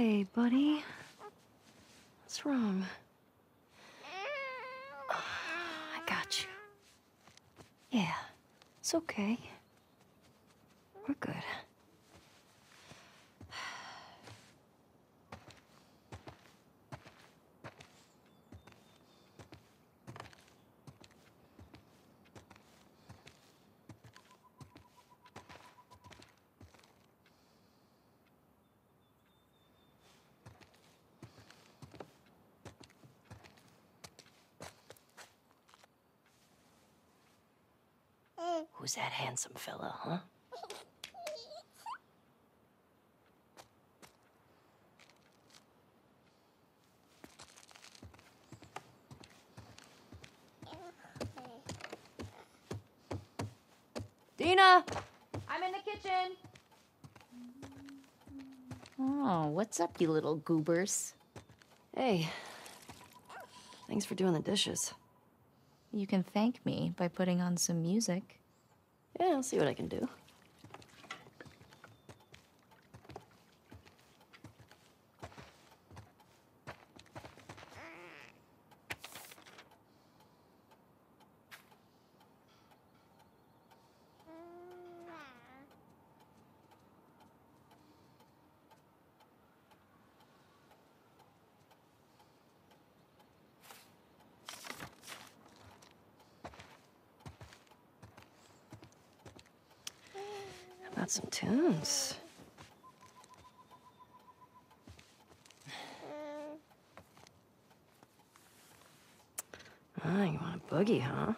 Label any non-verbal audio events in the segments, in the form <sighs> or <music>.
Hey, buddy. What's wrong? Ah, I got you. Yeah, it's okay. We're good. Who's that handsome fella, huh? Dina! I'm in the kitchen. Oh, what's up, you little goobers? Hey. Thanks for doing the dishes. You can thank me by putting on some music. Yeah, I'll see what I can do. How some tunes? Ah, you want a boogie, huh?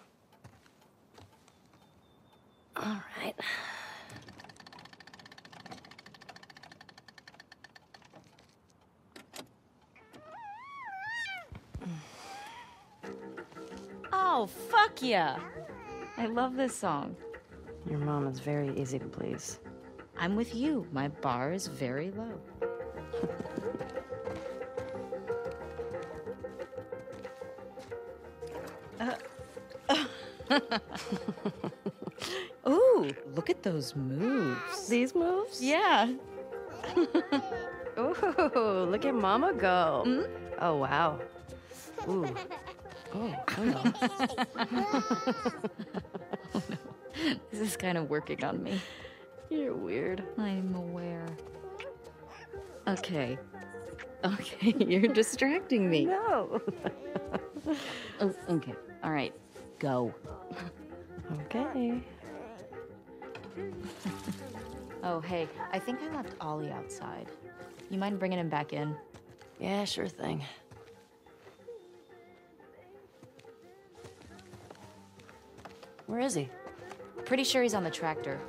All right. Oh, fuck yeah! I love this song. Your mom is very easy to please. I'm with you. My bar is very low. Uh, <laughs> Ooh, look at those moves. These moves? Yeah. <laughs> Ooh, look at Mama go. Mm-hmm. Oh, wow. Ooh. Oh. <laughs> This is kind of working on me. You're weird. I'm aware. Okay. Okay, <laughs> you're distracting me. No. Oh, okay. All right. Go. Okay. <laughs> Oh, hey, I think I left Ollie outside. You mind bringing him back in? Yeah, sure thing. Where is he? Pretty sure he's on the tractor.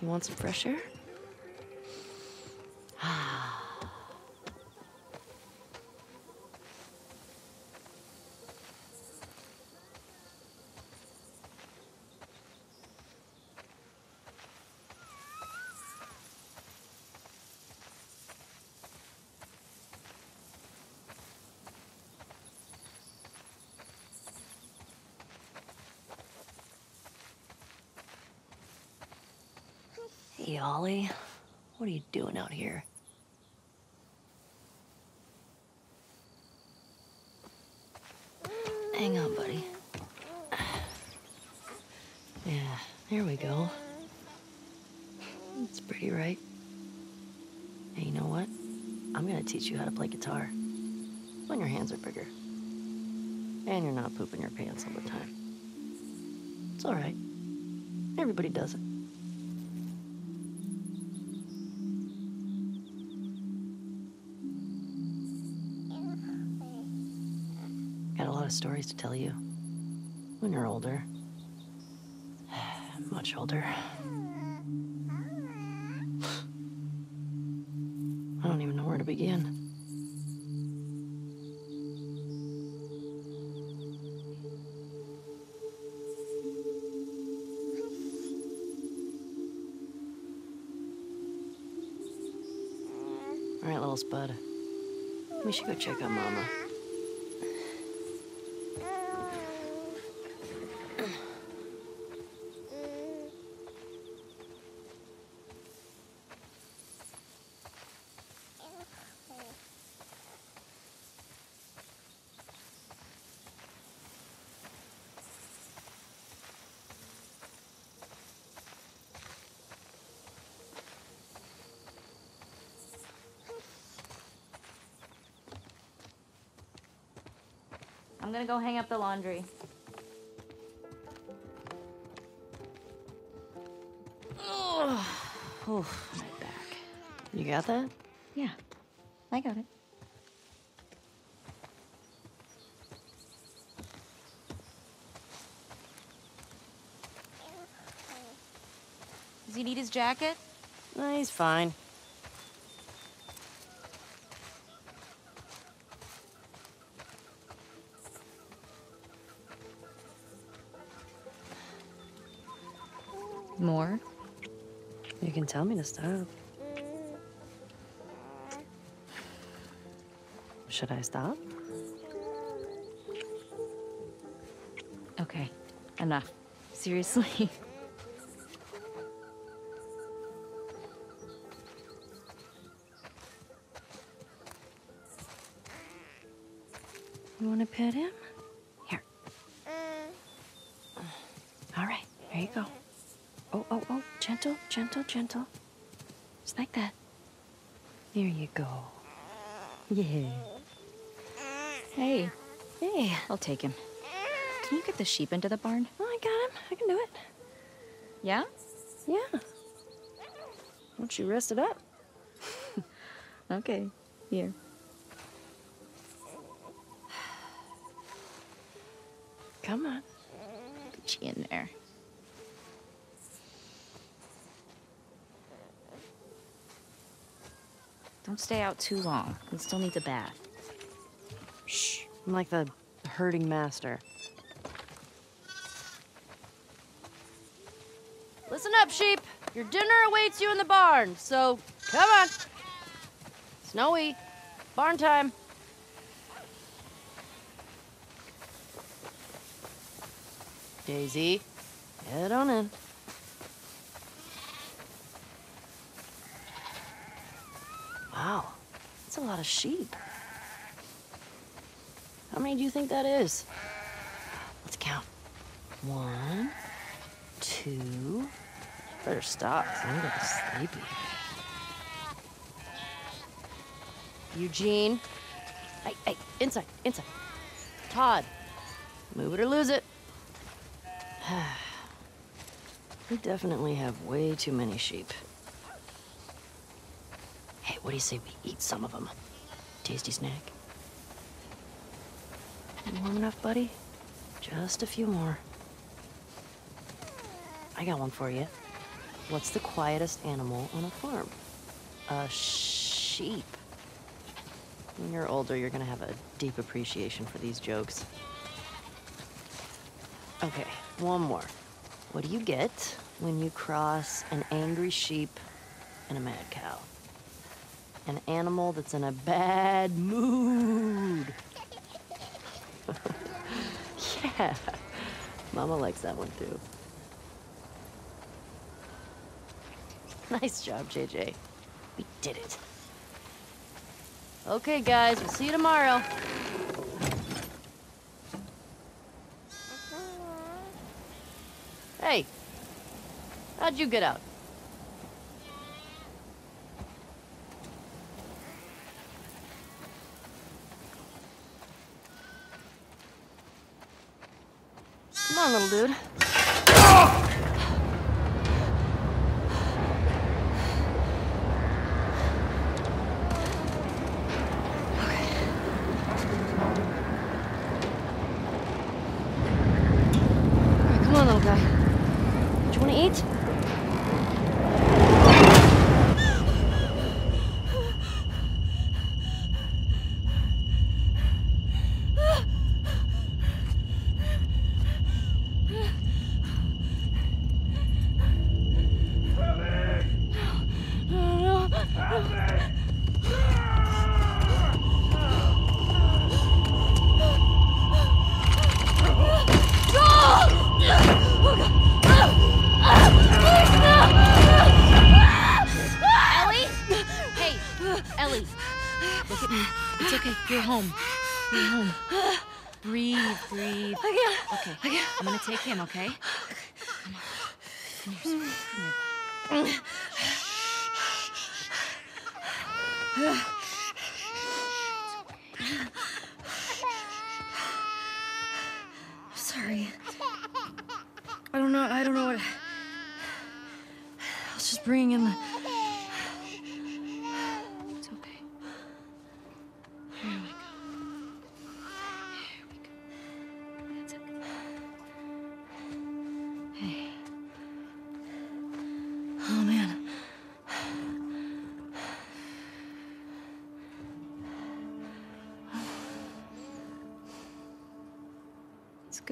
You want some fresh air? Ollie. What are you doing out here? Hang on, buddy. Yeah, here we go. It's pretty, right? Hey, you know what? I'm gonna teach you how to play guitar. When your hands are bigger. And you're not pooping your pants all the time. It's alright. Everybody does it. Stories to tell you. When you're older. <sighs> Much older. I don't even know where to begin. All right, little spud. We should go check on Mama. I'm gonna go hang up the laundry. Oh, My back. you got that? Yeah, I got it. Does he need his jacket? No, he's fine. You can tell me to stop. Should I stop? Okay, enough. Seriously? <laughs> You want to pet him? Here. All right, there you go. Oh, oh, oh, gentle, gentle. Just like that. There you go. Yeah. Hey, Hey, I'll take him. Can you get the sheep into the barn? oh, I got him. I can do it. Yeah? Yeah. Once you rest it up. <laughs> Okay, here. Come on. Put you in there. Don't stay out too long. He still need a bath. Shh. I'm like the herding master. Listen up, sheep. Your dinner awaits you in the barn, so come on. Snowy, barn time. Daisy, head on in. Wow, that's a lot of sheep. How many do you think that is? Let's count. One, two. Better stop. I'm gonna sleepy. Eugene. Hey, hey, inside, inside. Todd. Move it or lose it. <sighs> we definitely have way too many sheep. Hey, what do you say we eat some of them? Tasty snack. Warm enough, buddy? Just a few more. I got one for you. What's the quietest animal on a farm? A sheep. When you're older, you're gonna have a deep appreciation for these jokes. Okay, one more. What do you get when you cross an angry sheep and a mad cow? An animal that's in a bad mood. <laughs> yeah. Mama likes that one too. Nice job, JJ. We did it. Okay, guys, we'll see you tomorrow. Hey, how'd you get out? Come little dude. Okay?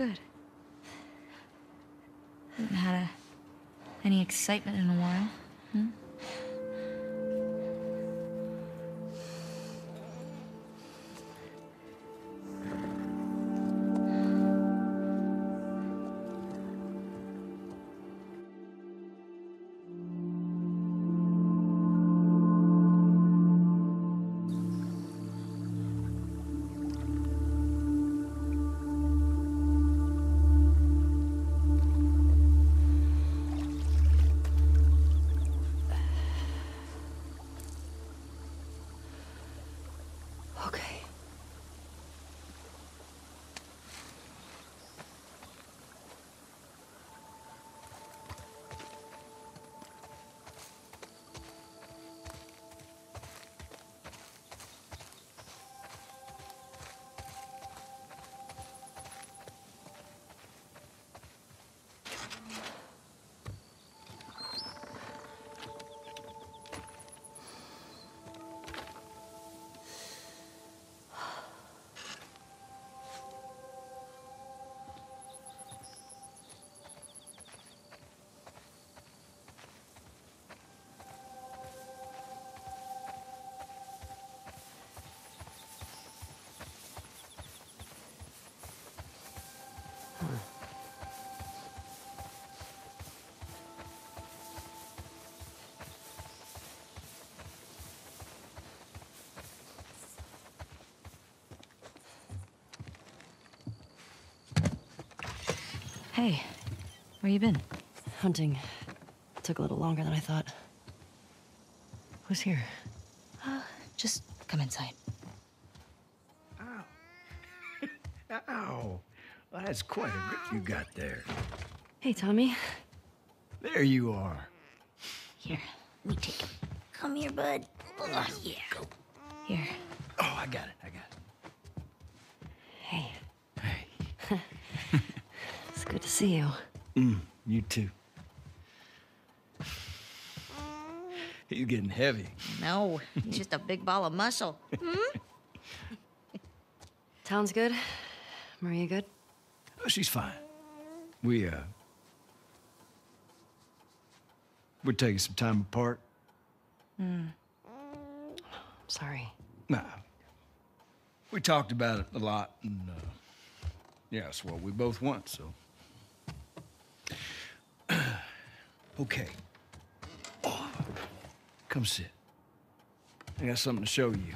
Good. Haven't had a, any excitement in a while. Hmm? Okay. Hey, where you been? Hunting took a little longer than I thought. Who's here? Uh, just come inside. <laughs> Ow. Well, that's quite a grip you got there. Hey, Tommy. There you are. Here, let me take it. Come here, bud. Oh, yeah. Here. Oh, I got it. I got Hey, it. Hey. it's good to see you. Mm, you too. He's getting heavy. No, he's just a big ball of muscle. Hmm? <laughs> Town's good. Maria good. Oh, she's fine. We, uh. We're taking some time apart. Hmm. Sorry. Nah. We talked about it a lot, and, uh. Yeah, it's what we both want, so. Okay. Oh, come sit. I got something to show you.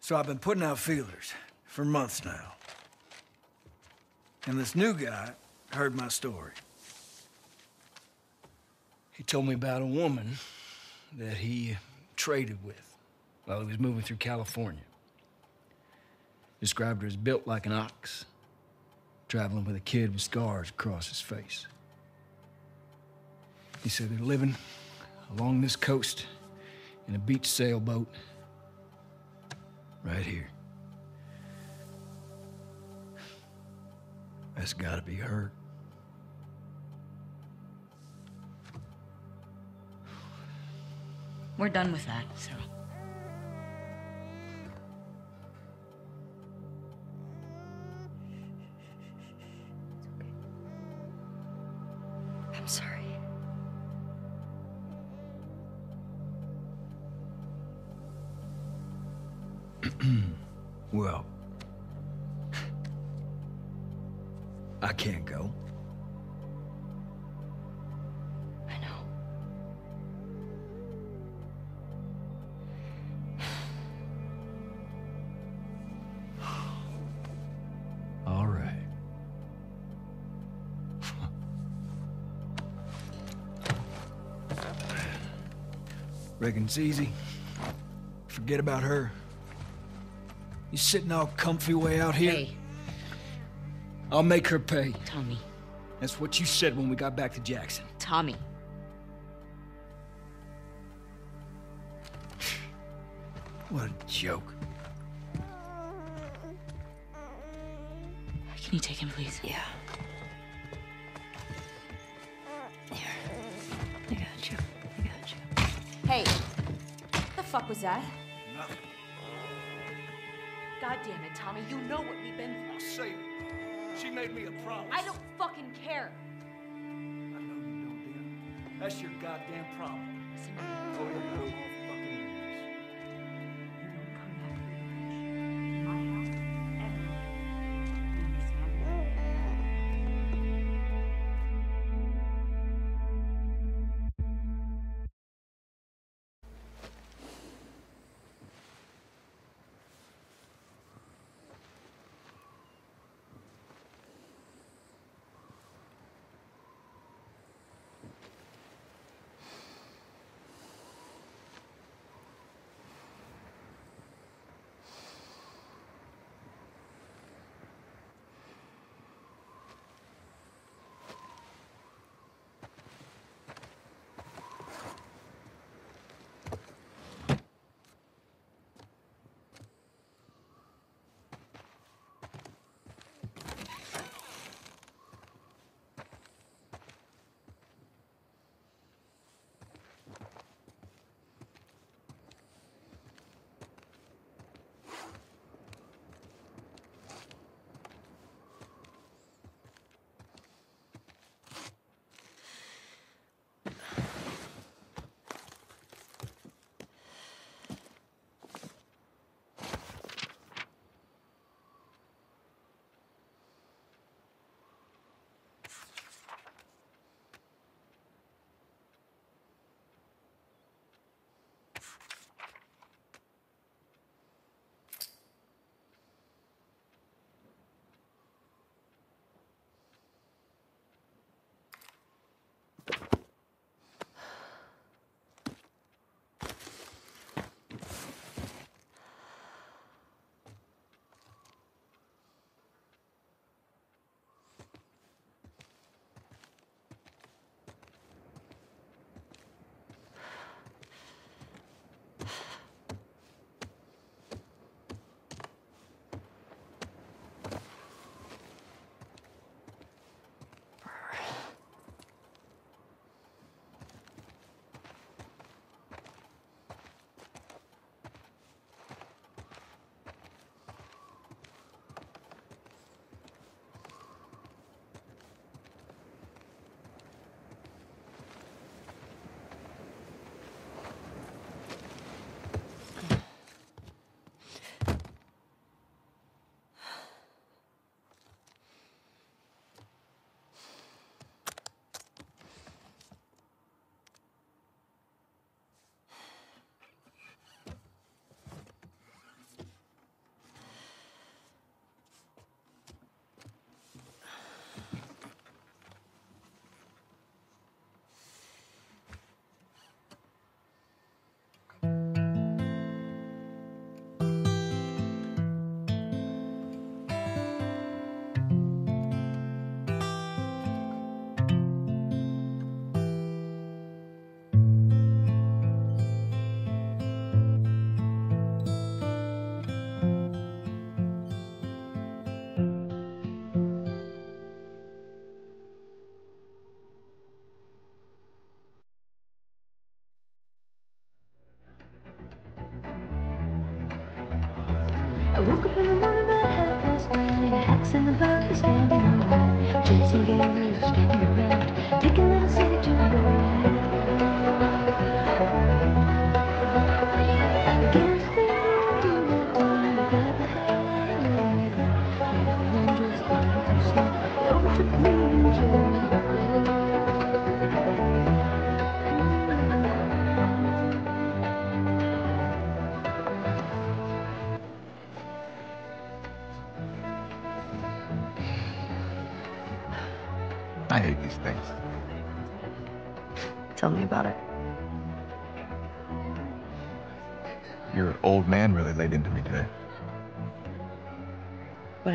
So I've been putting out feelers for months now. And this new guy heard my story. He told me about a woman that he traded with while he was moving through California. Described her as built like an ox, traveling with a kid with scars across his face. He said they're living along this coast in a beach sailboat right here. That's gotta be her. We're done with that, so. Reckon it's easy. Forget about her. You sitting all comfy way out here? Hey, I'll make her pay. Tommy. That's what you said when we got back to Jackson. Tommy. What a joke. Can you take him, please? Yeah. Fuck was that? Nothing. God damn it, Tommy. You know what we've been through. I'll save her. She made me a promise. I don't fucking care. I know you don't, Dan. That's your goddamn problem. Listen to me. Oh, yeah,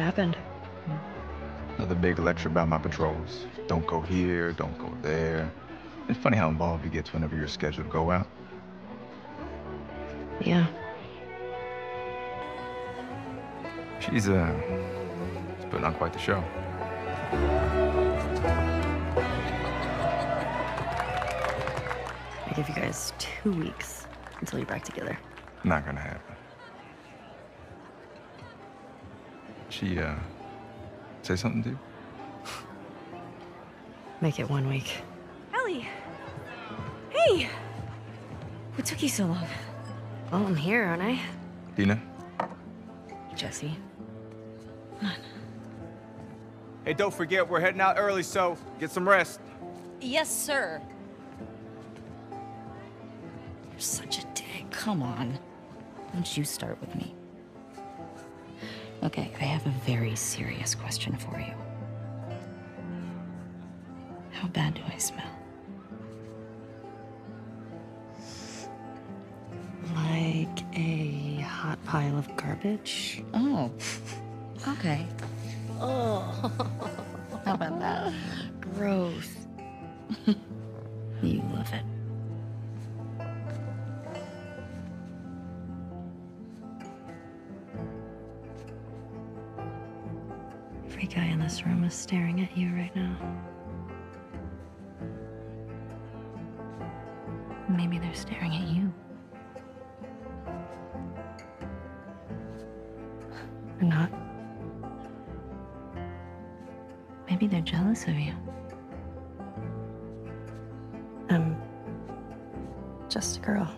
happened? Another big lecture about my patrols. Don't go here, don't go there. It's funny how involved he gets whenever you're scheduled to go out. Yeah. She's, uh, she's putting on quite the show. I give you guys two weeks until you're back together. Not gonna happen. She, uh, say something to you? Make it one week. Ellie! Hey! What took you so long? Well, I'm here, aren't I? Dina? Jesse. Come on. Hey, don't forget, we're heading out early, so get some rest. Yes, sir. You're such a dick. Come on. Don't you start with me. Okay, I have a very serious question for you. How bad do I smell? Like a hot pile of garbage? Oh, okay. Oh. How about that? <laughs> Gross. <laughs> You love it. Guy in this room is staring at you right now. Maybe they're staring at you. Or not. Maybe they're jealous of you. I'm just a girl,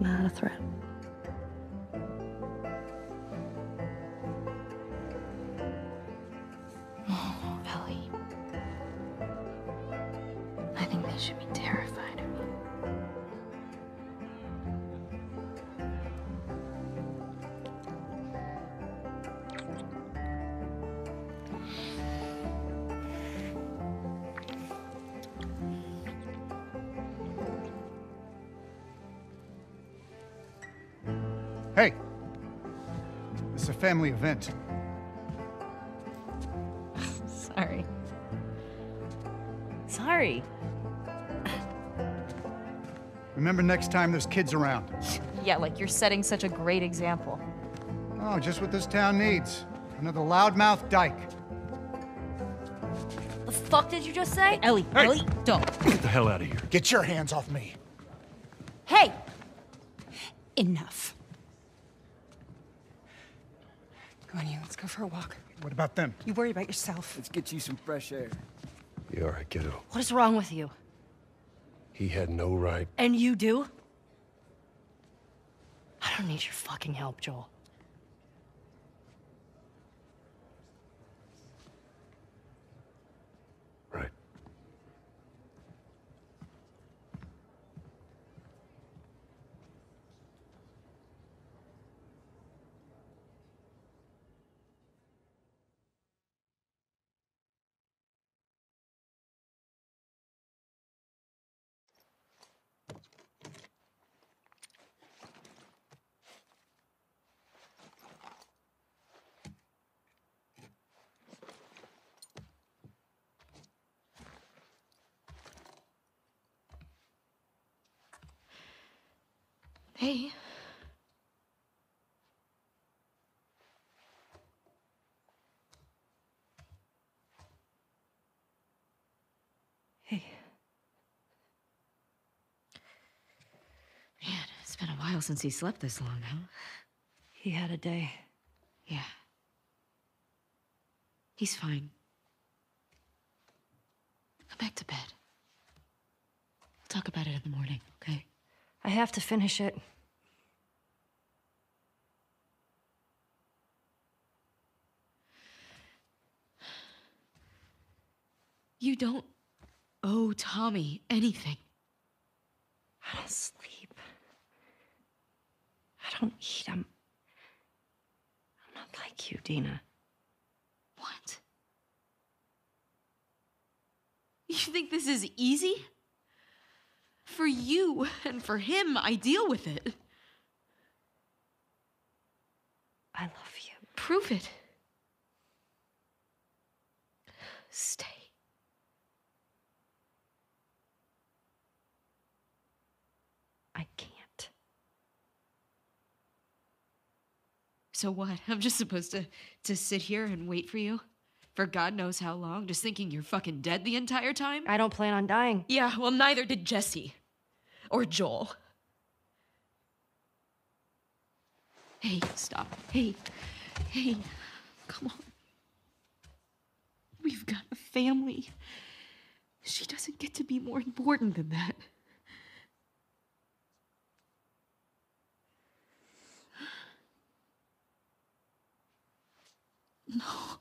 not a threat. Family event. <sighs> Sorry. Sorry. Remember next time there's kids around. Yeah, like you're setting such a great example. Oh, just what this town needs. Another loudmouth dyke. The fuck did you just say? Ellie, Ellie, don't. Get the hell out of here. Get your hands off me. Hey! Enough. Come on, you. Let's go for a walk. What about them? You worry about yourself. Let's get you some fresh air. You all right, kiddo? What is wrong with you? He had no right. And you do? I don't need your fucking help, Joel. Hey. Hey, Man, it's been a while since he slept this long, huh? he had a day. Yeah. He's fine. Go back to bed. We'll talk about it in the morning, okay? I have to finish it. You don't owe Tommy anything. I don't sleep. I don't eat. I'm. I'm not like you, Dina. What? You think this is easy? For you <laughs> and for him, I deal with it. I love you. Prove it. Stay. I can't. So what? <laughs> I'm just supposed to to sit here and wait for you? For God knows how long, just thinking you're fucking dead the entire time? I don't plan on dying. Yeah, well neither did Jesse. Or Joel. Hey, stop. Hey. Hey. Come on. We've got a family. She doesn't get to be more important than that. No.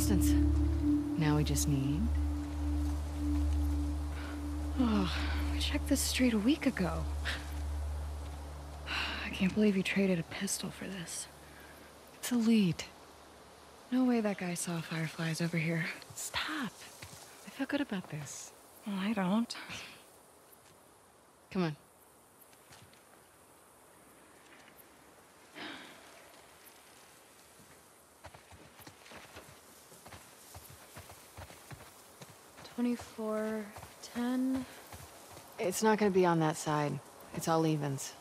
Constance. Now we just need. Oh, we checked this street a week ago. <sighs> I can't believe you traded a pistol for this. It's a lead. No way that guy saw fireflies over here. Stop. I feel good about this. Well, I don't. Come on. Twenty-four, ten. It's not gonna be on that side. It's all evens.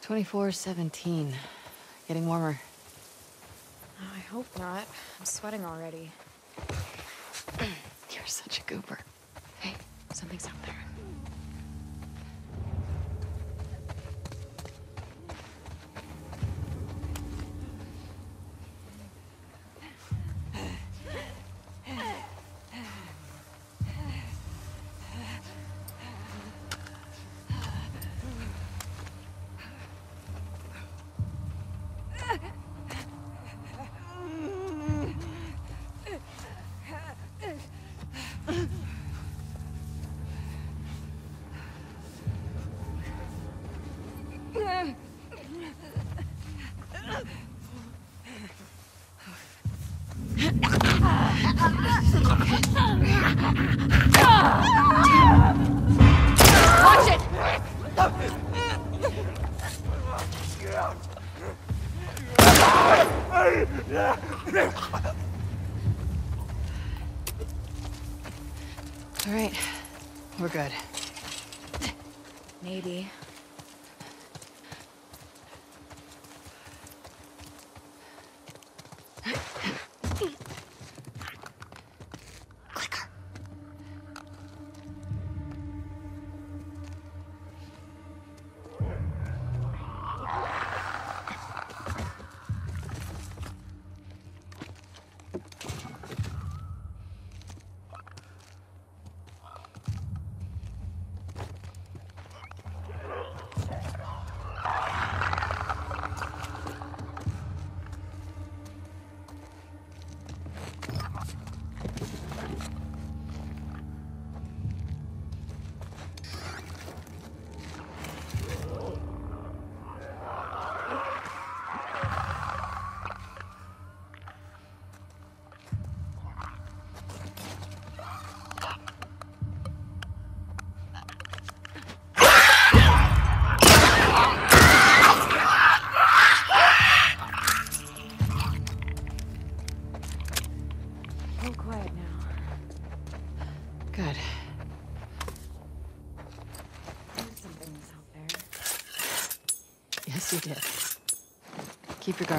Twenty-four seventeen. Getting warmer. Oh, I hope not. I'm sweating already. <clears throat> You're such a goober. Hey, something's out there.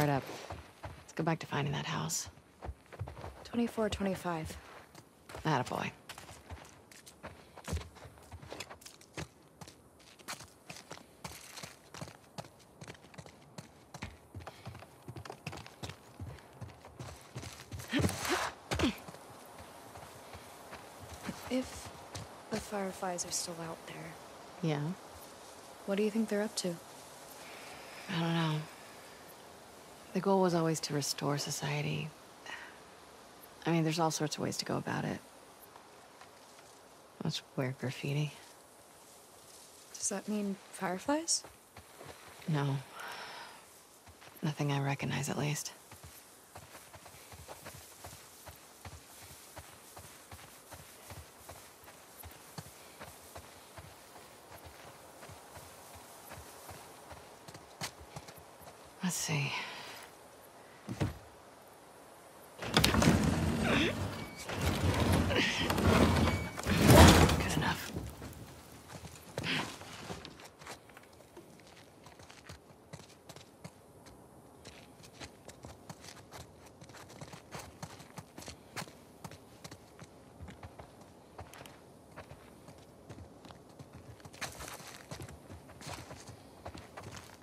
Keep your guard up. Let's go back to finding that house. 24, 25. Attaboy. If the Fireflies are still out there, Yeah? what do you think they're up to? I don't know. The goal was always to restore society. I mean, there's all sorts of ways to go about it. Let's wear graffiti. Does that mean Fireflies? No. Nothing I recognize, at least. Let's see. Good enough.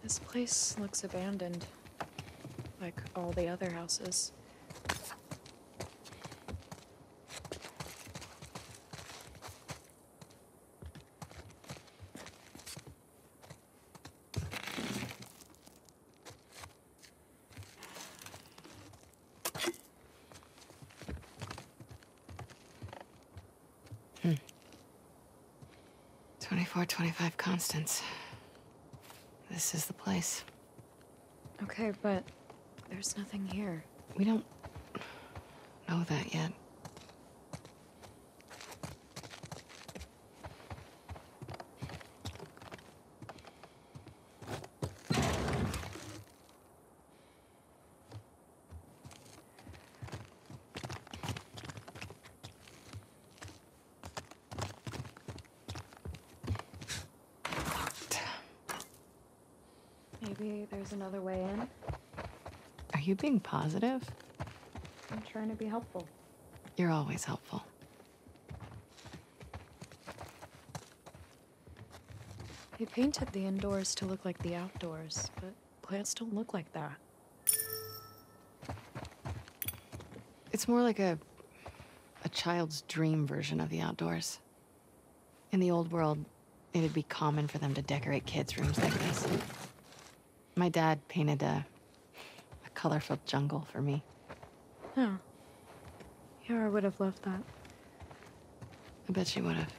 This place looks abandoned. Like all the other houses. Hmm. Twenty-four, twenty-five Constance. This is the place. Okay, but there's nothing here. We don't know that yet. Maybe there's another way in. Are you being positive? I'm trying to be helpful. You're always helpful. They painted the indoors to look like the outdoors, but plants don't look like that. It's more like a a child's dream version of the outdoors. In the old world, it'd be common for them to decorate kids' rooms like this. My dad painted a a colorful jungle for me. Oh. Yeah, I would have loved that. I bet she would have.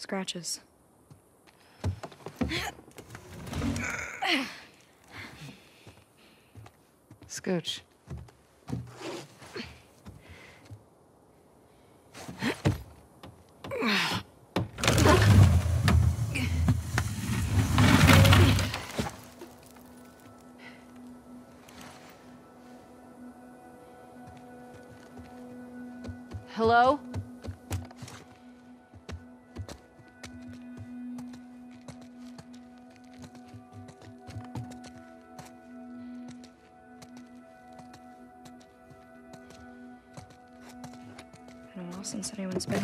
Scratches. Scooch. Anyone's been.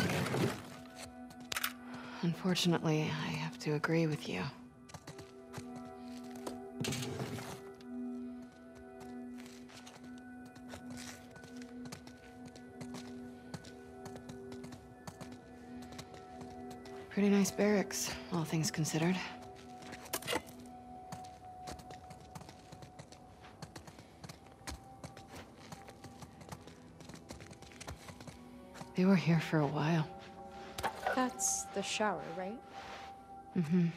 Unfortunately, I have to agree with you. Pretty nice barracks, all things considered. They were here for a while. That's the shower, right? Mm-hmm.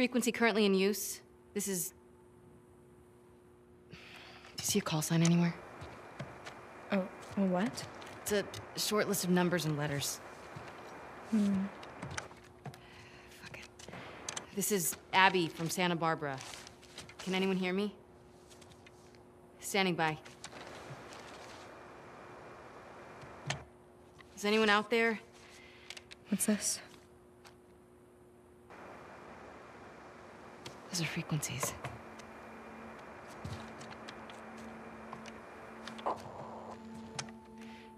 Frequency currently in use? This is... Do you see a call sign anywhere? oh, a what? It's a short list of numbers and letters. Hmm. Fuck it. This is Abby from Santa Barbara. Can anyone hear me? Standing by. Is anyone out there? What's this? Frequencies.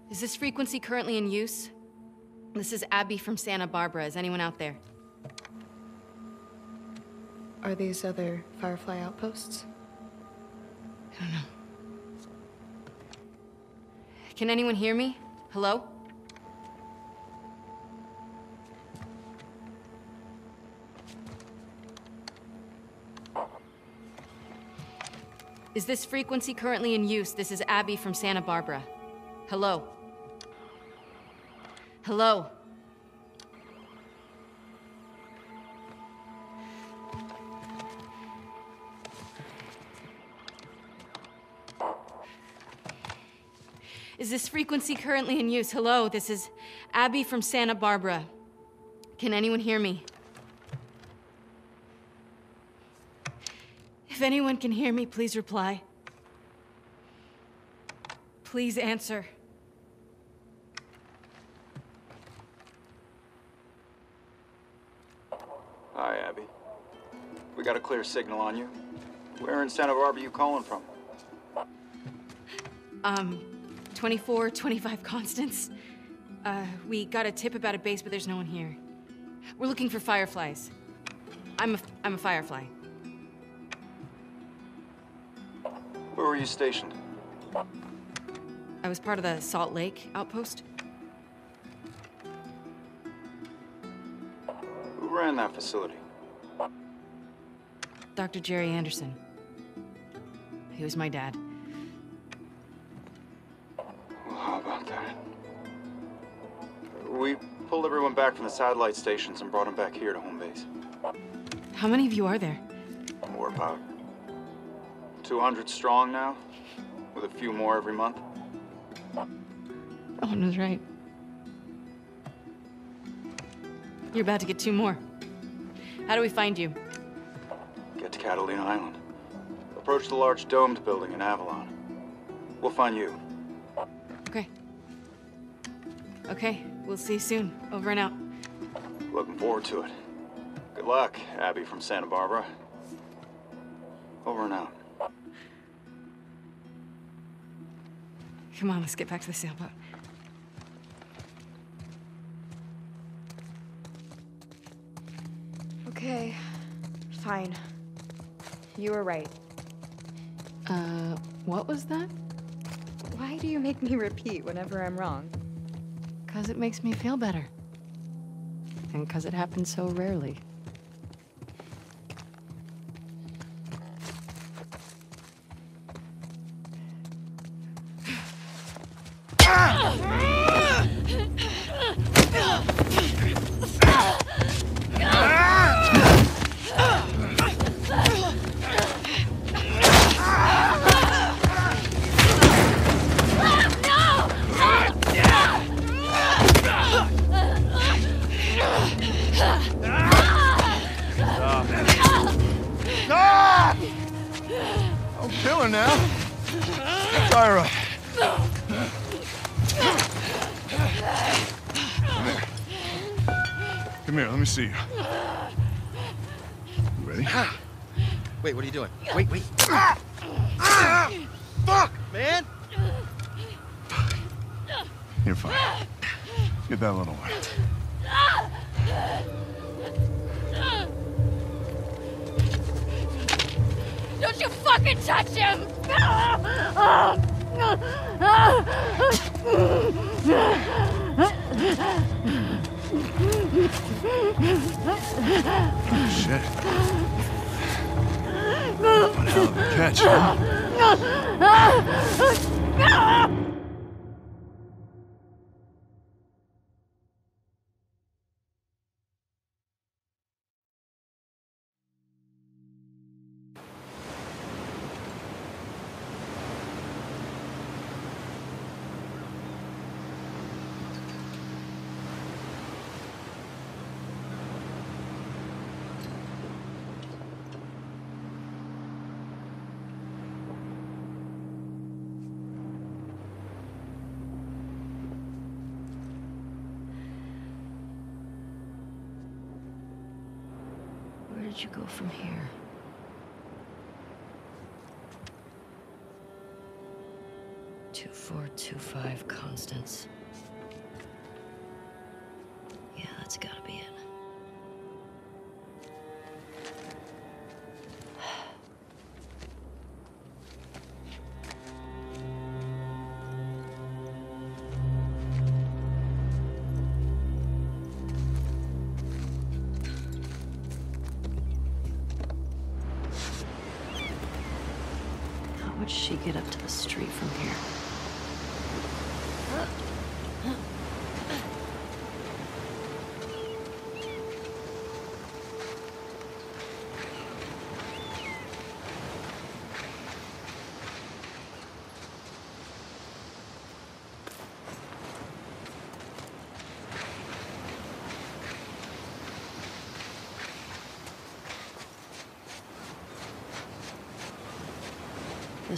Is this frequency currently in use? This is Abby from Santa Barbara. Is anyone out there? Are these other Firefly outposts? I don't know. Can anyone hear me? Hello? Is this frequency currently in use? This is Abby from Santa Barbara. Hello? Hello? Is this frequency currently in use? Hello, this is Abby from Santa Barbara. Can anyone hear me? Anyone can hear me, please reply. Please answer. Hi, Abby. We got a clear signal on you. Where in Santa Barbara you calling from? Um, 24, 25 Constance. Uh, we got a tip about a base, but there's no one here. We're looking for fireflies. I'm a, I'm a firefly. Were you stationed? I was part of the Salt Lake outpost. Who ran that facility? Dr. Jerry Anderson. He was my dad. Well, how about that? We pulled everyone back from the satellite stations and brought them back here to home base. How many of you are there? We're about 200 strong now, with a few more every month. Owen was right. You're about to get two more. How do we find you? Get to Catalina Island. Approach the large domed building in Avalon. We'll find you. Okay. Okay, we'll see you soon. Over and out. Looking forward to it. Good luck, Abby from Santa Barbara. Over and out. Come on, let's get back to the sailboat. Okay, fine. You were right. Uh, what was that? Why do you make me repeat whenever I'm wrong? Because it makes me feel better. And because it happens so rarely. You go from here? Two four two five Constance.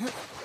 え？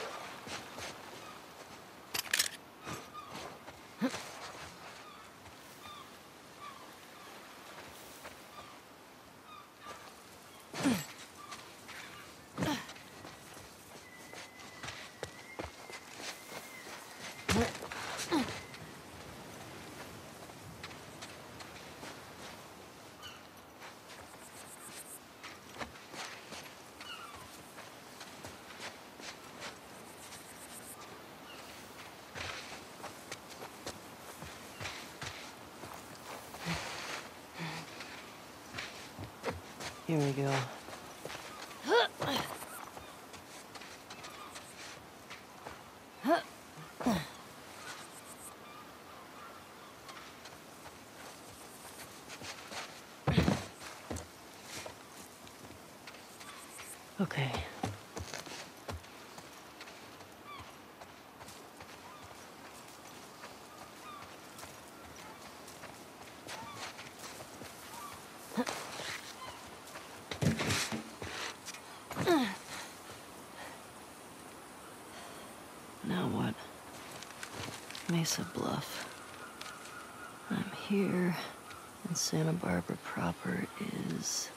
Here we go. Okay. Now what? Mesa Bluff. I'm here, and Santa Barbara proper is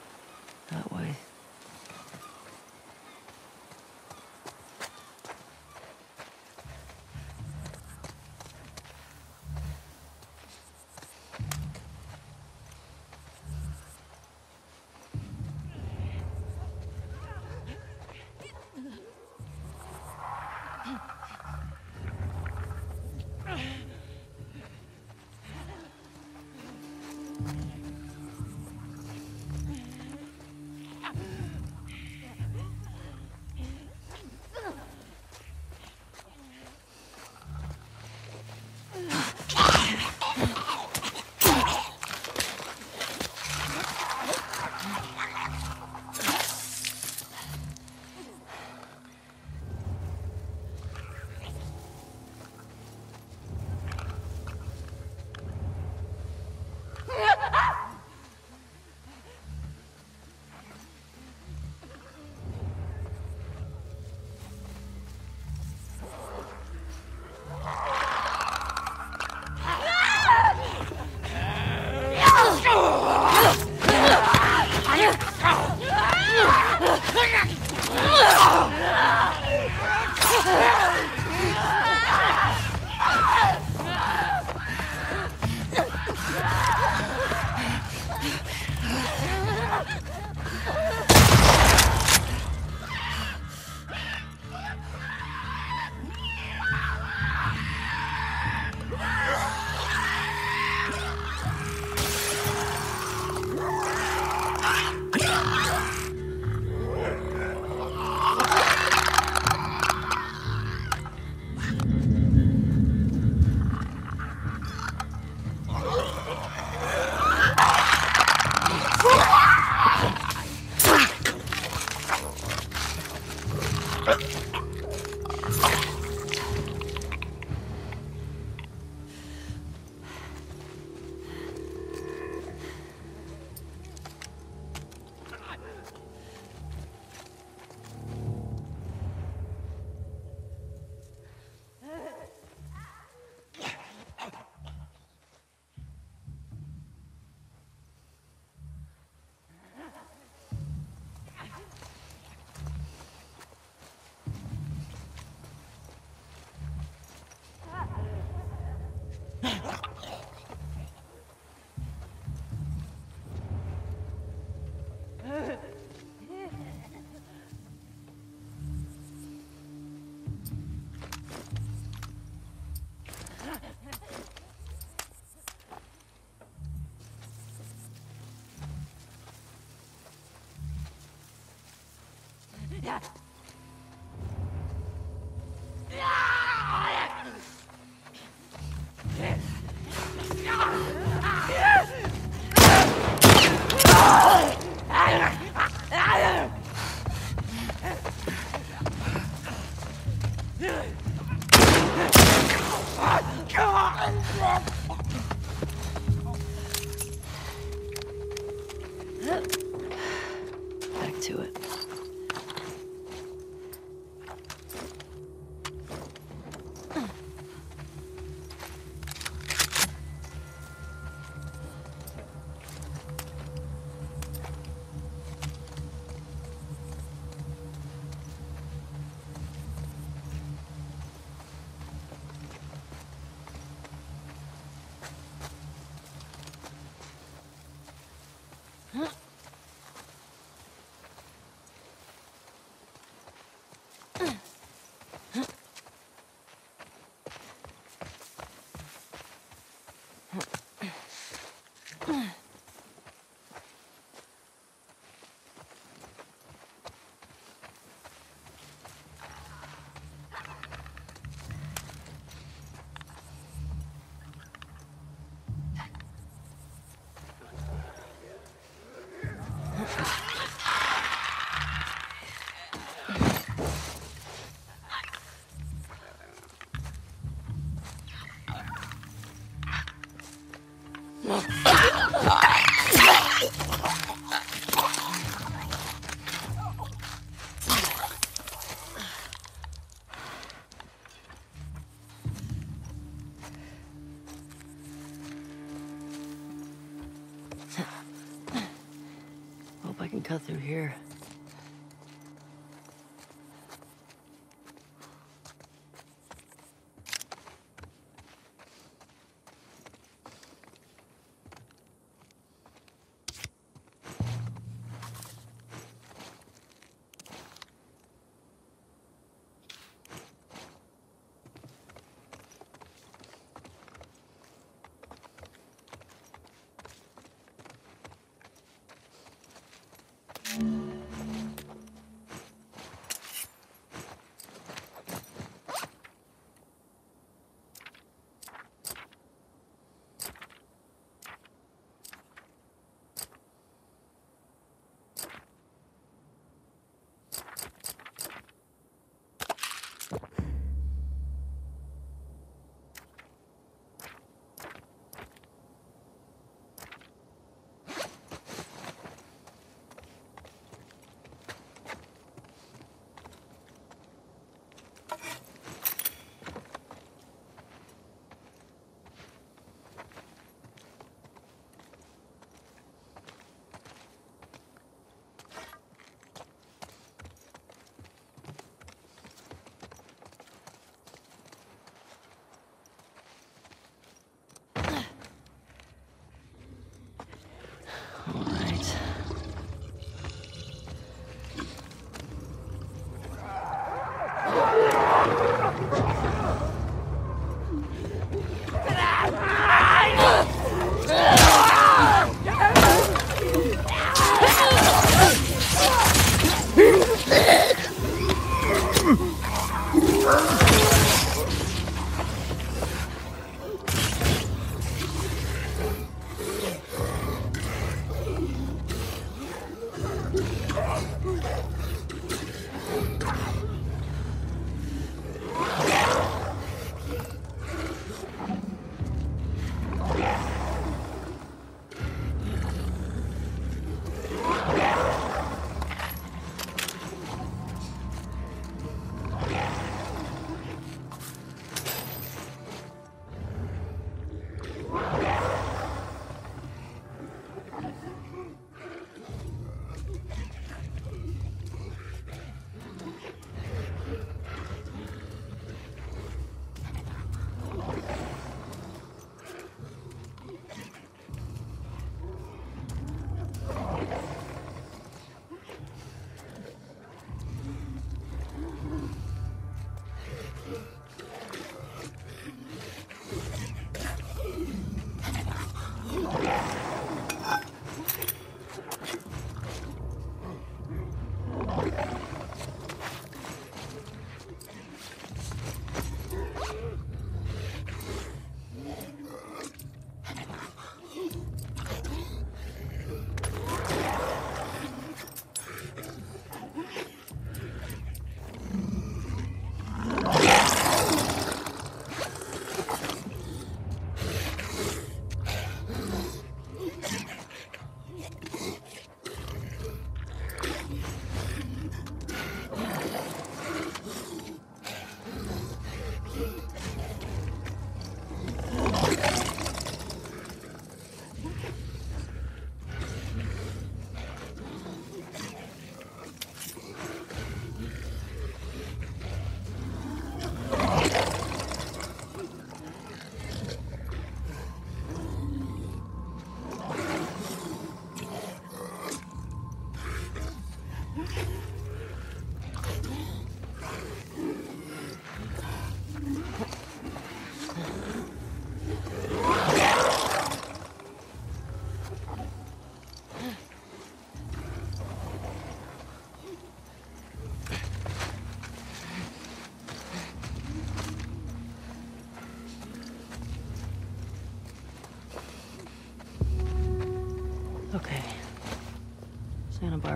Back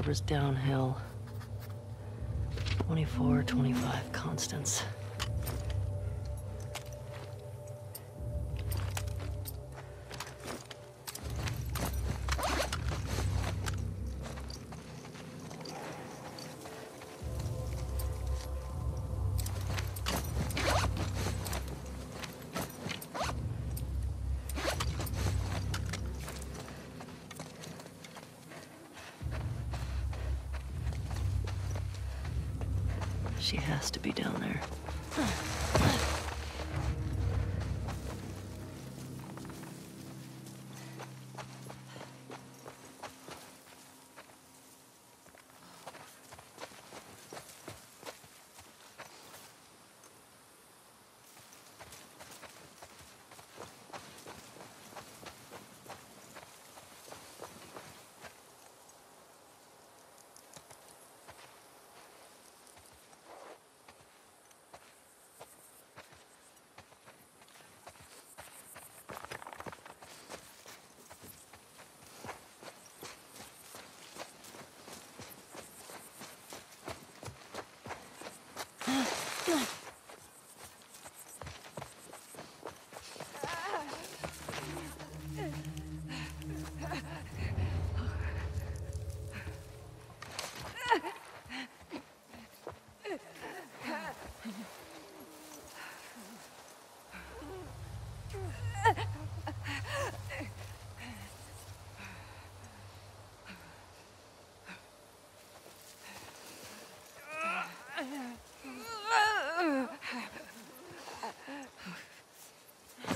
Barbara's downhill. 24, 25 Constance. She has to be down there.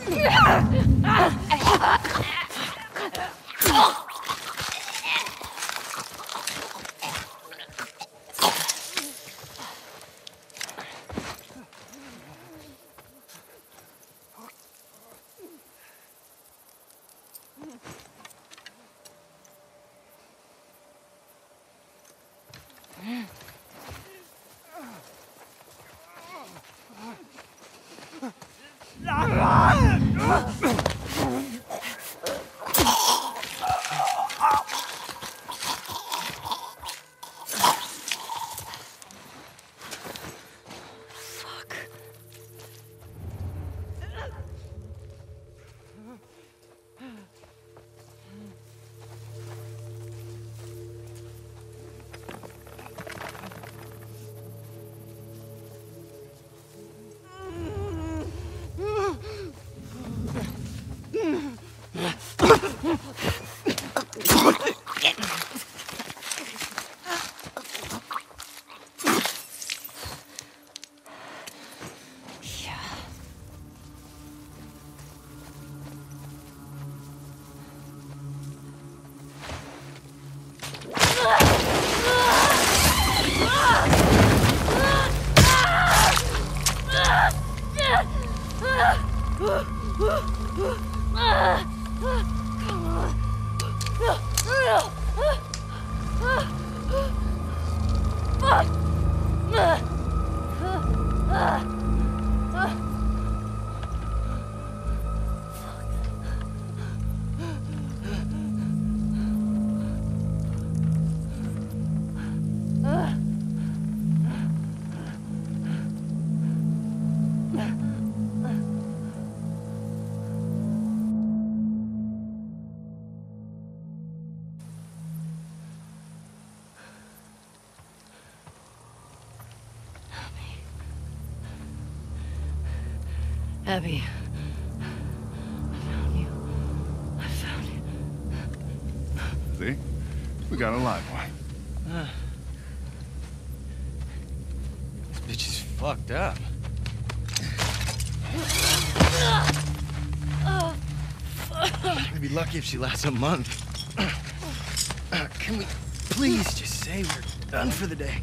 Abby. She lasts a month. <clears throat> Can we please just say we're done for the day?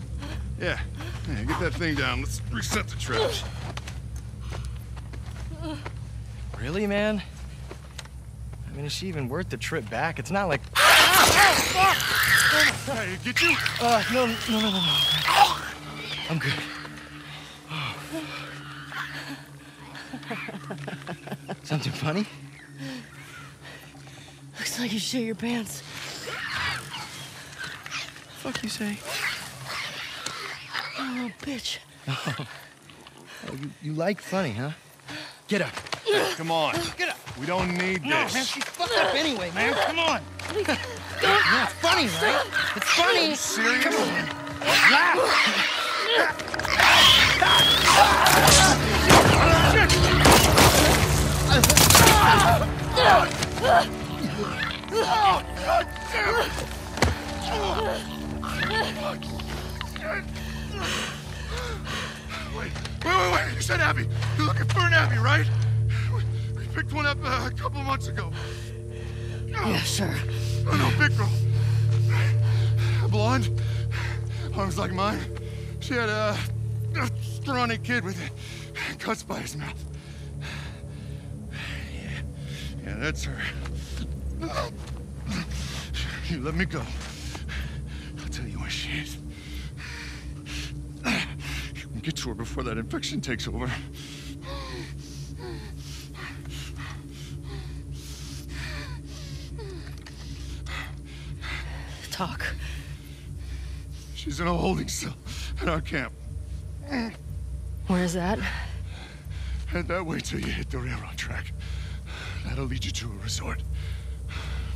Yeah. Yeah, get that thing down. Let's reset the traps. Really, man? I mean, is she even worth the trip back? It's not like. Hey, get you? Uh, no, no, no, no, no. I'm good. <sighs> Something funny? Looks like you shit your pants. Fuck you say? Oh, bitch. Oh, you, you like funny, huh? Get up. Hey, come on. Get up. We don't need No, this. man, she's fucked up anyway, man. Come on. Yeah, it's funny, right? It's funny. serious? Come on. Laugh. Wait, wait, wait. You said Abby. You're looking for an Abby, right? We, we picked one up uh, a couple months ago. Yeah, sure. Oh, no, big girl. Blonde, arms like mine. She had a, a scrawny kid with cuts by his mouth. Yeah, yeah, that's her. You let me go. I'll tell you where she is. You can get to her before that infection takes over. Talk. She's in a holding cell at our camp. Where's that? Head that way till you hit the railroad track. That'll lead you to a resort.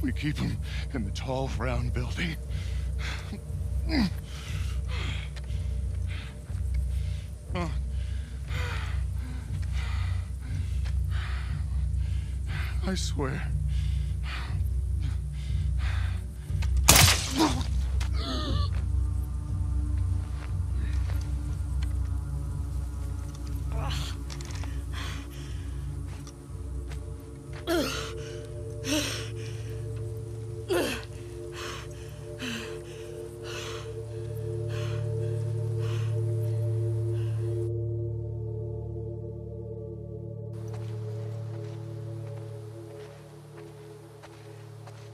We keep them in the tall, round building. I swear. <sighs> <sighs>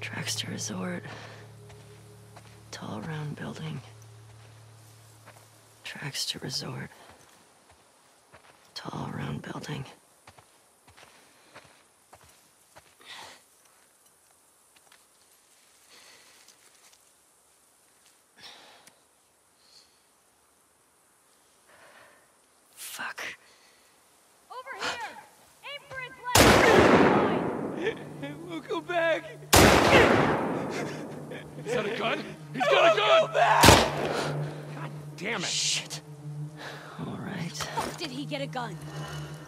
Traxter Resort. Tall round building. Traxter Resort. Tall round building. Fuck. Over here! Aim for his leg! We'll go back. Is that a gun? He's got a gun! Go back! God damn it. Shit. All right. Fuck did he get a gun?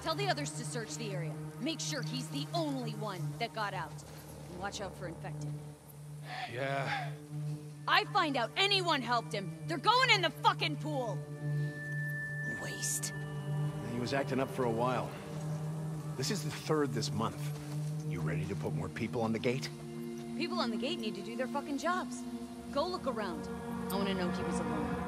Tell the others to search the area. Make sure he's the only one that got out. And watch out for infected. Yeah. I find out anyone helped him. They're going in the fucking pool. Waste. He was acting up for a while. This is the third this month. You ready to put more people on the gate? People on the gate need to do their fucking jobs. Go look around. I want to know he was alone.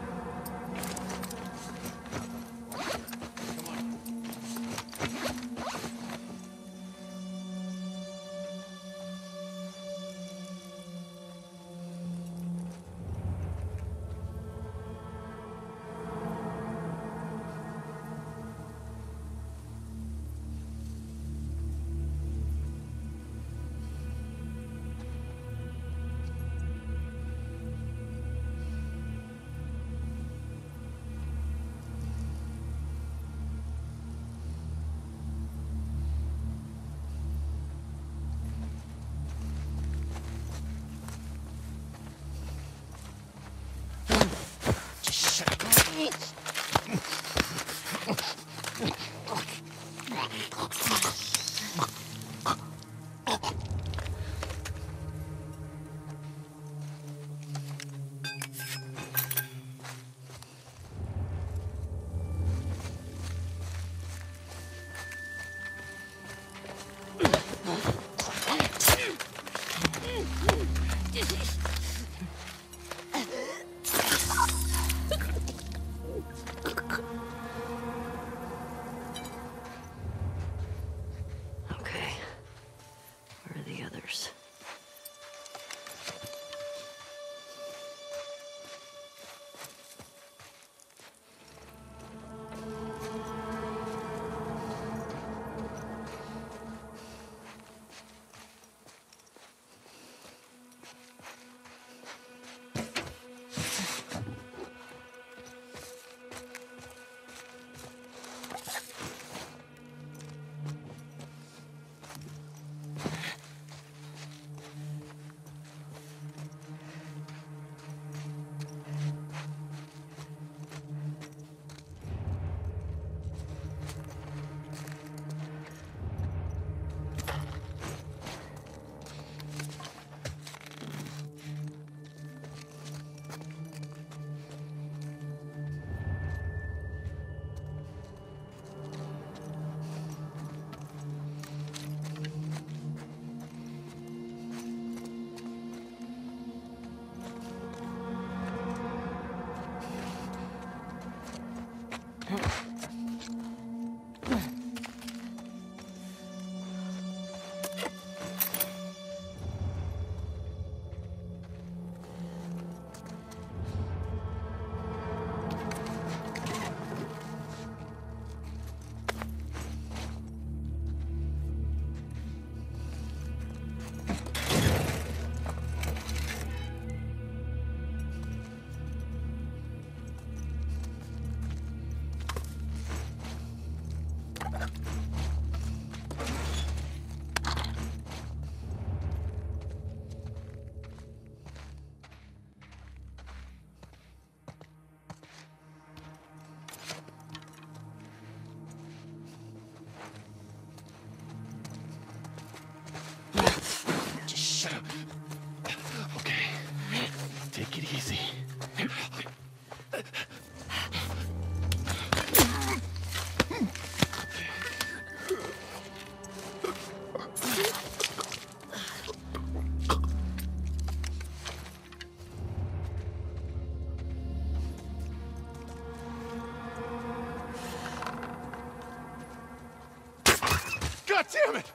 God damn it!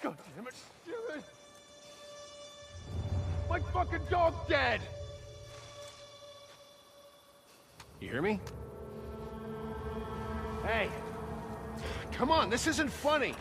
God damn it! Damn it! My fucking dog's dead! You hear me? Hey! Come on, this isn't funny!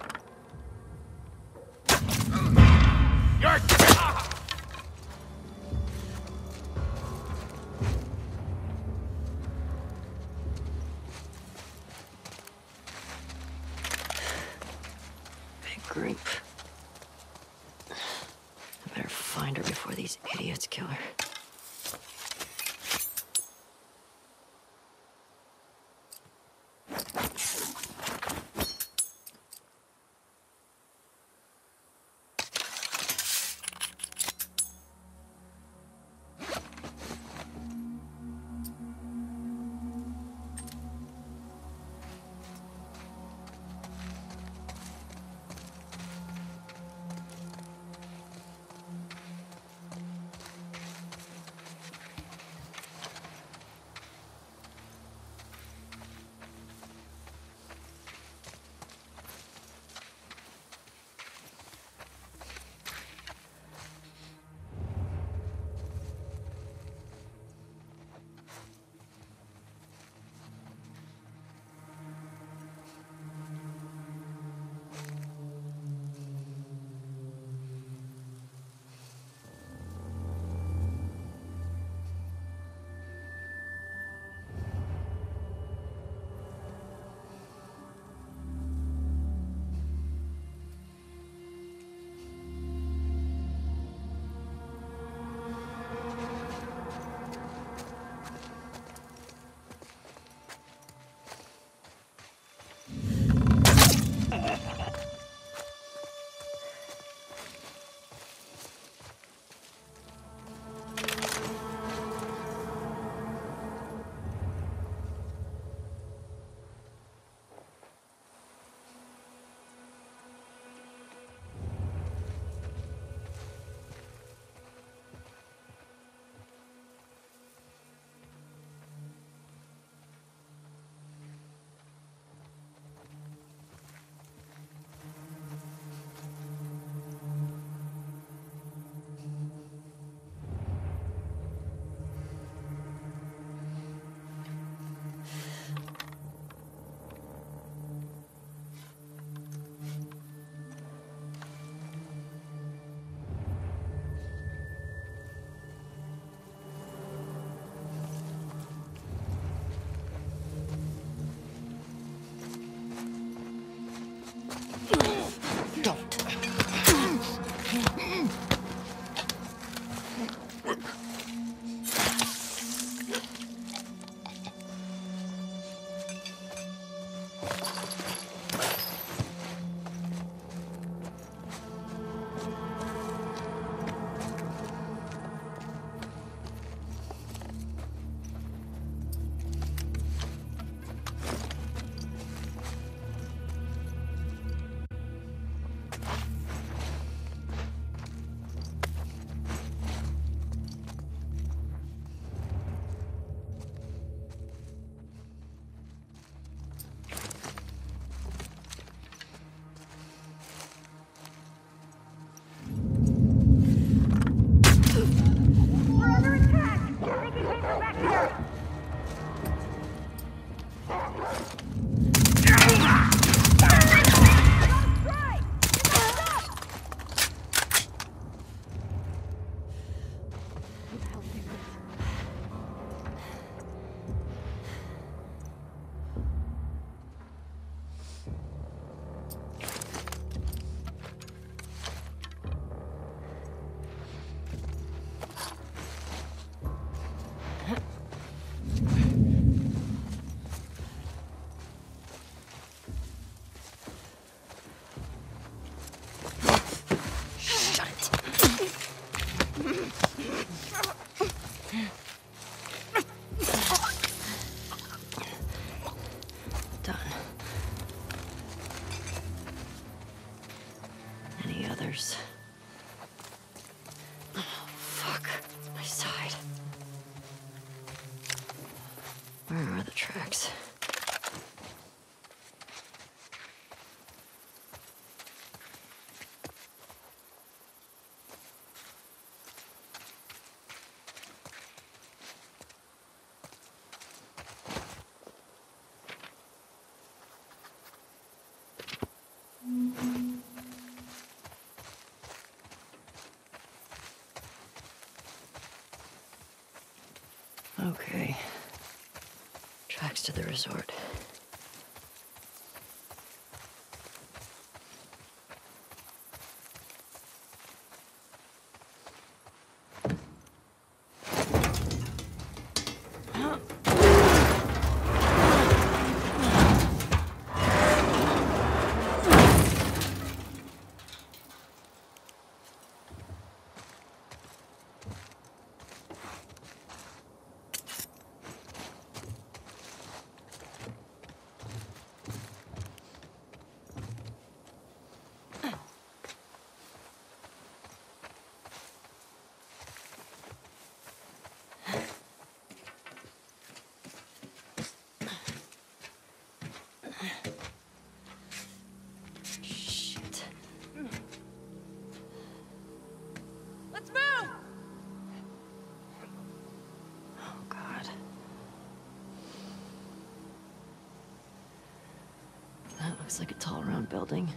Okay. Tracks to the resort. Looks like a tall, round building.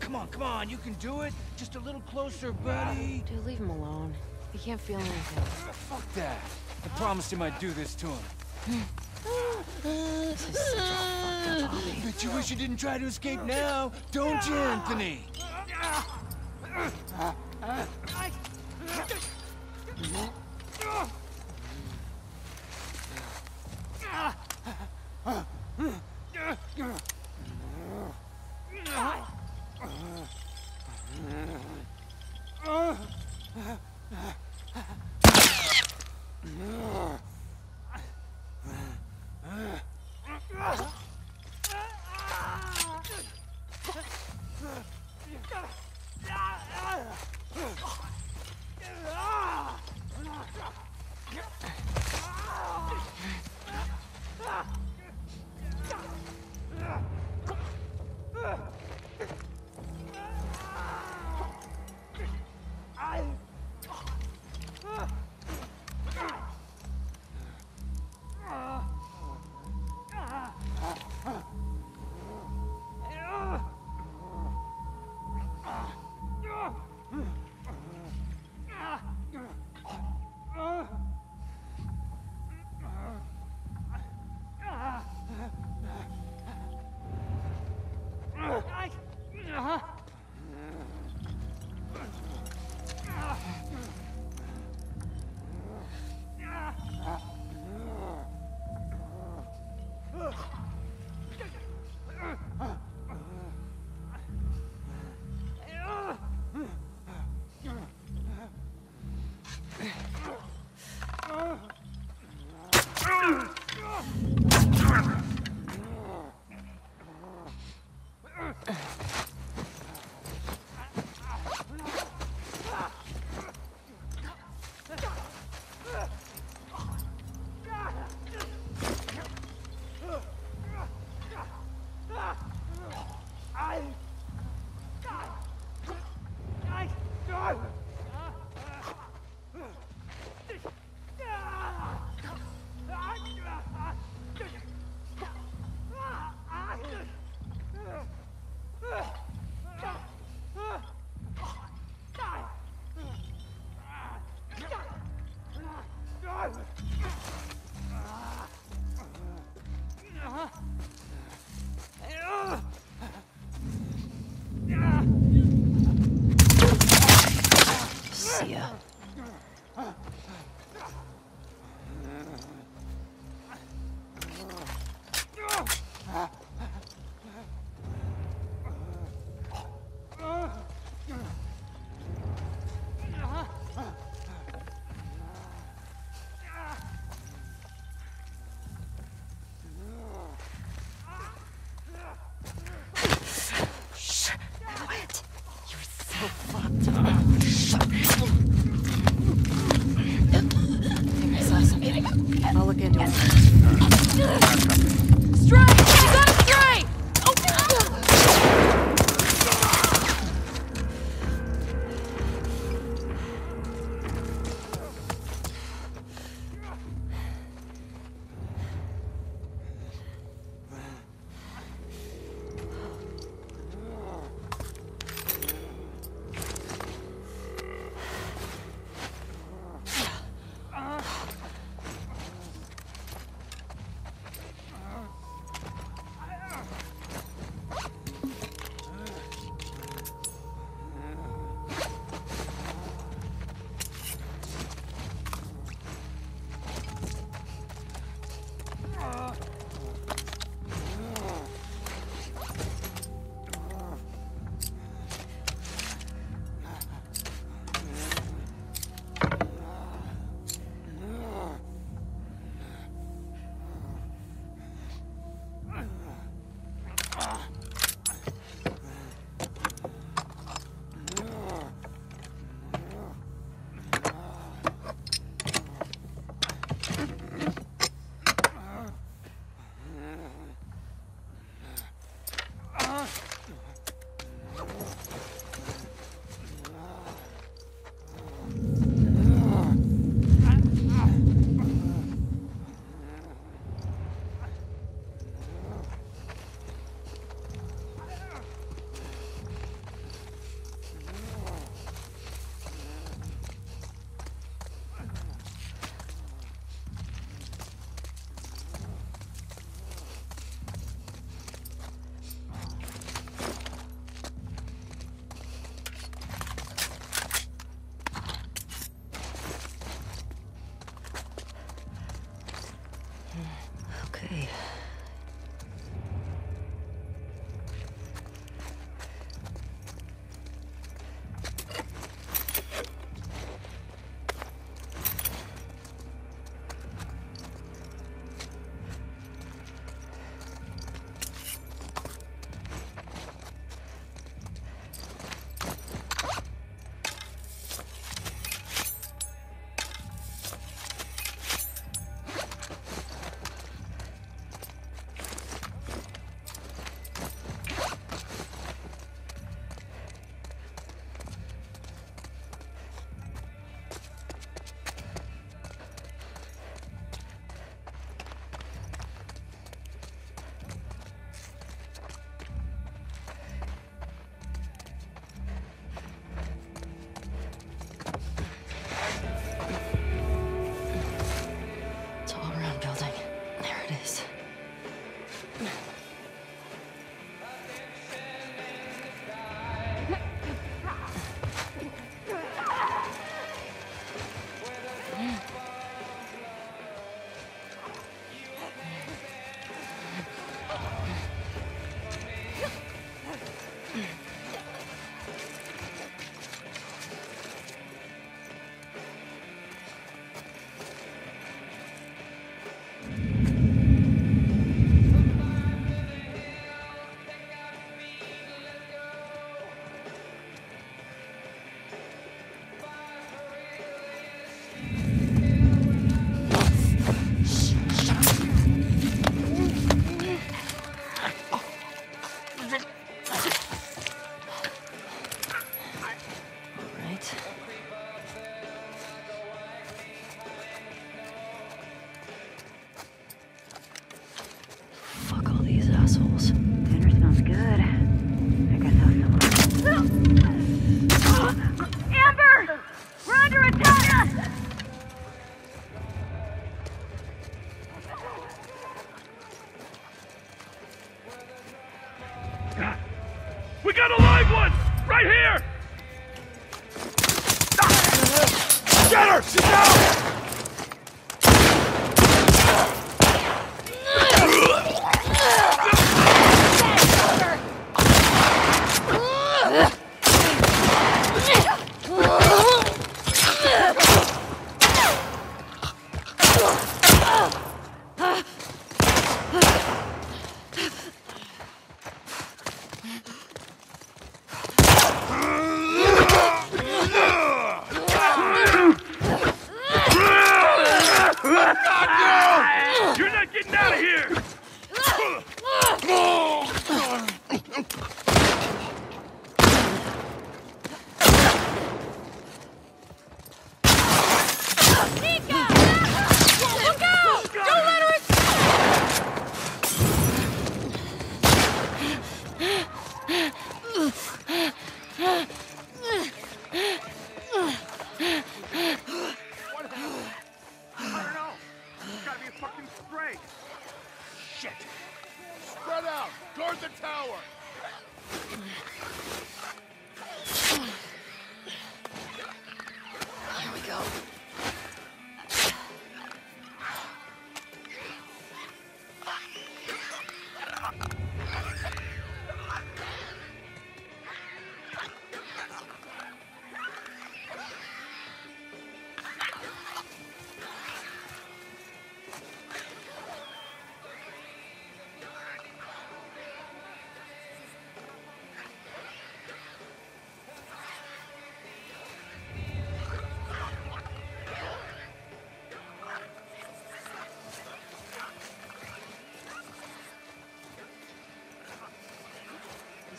come on, come on, you can do it. Just a little closer, buddy. Dude, leave him alone. He can't feel anything. Fuck that. I promised him I'd do this to him. this is such a. Bet you wish you didn't try to escape now, don't you, Anthony? Mm-hmm.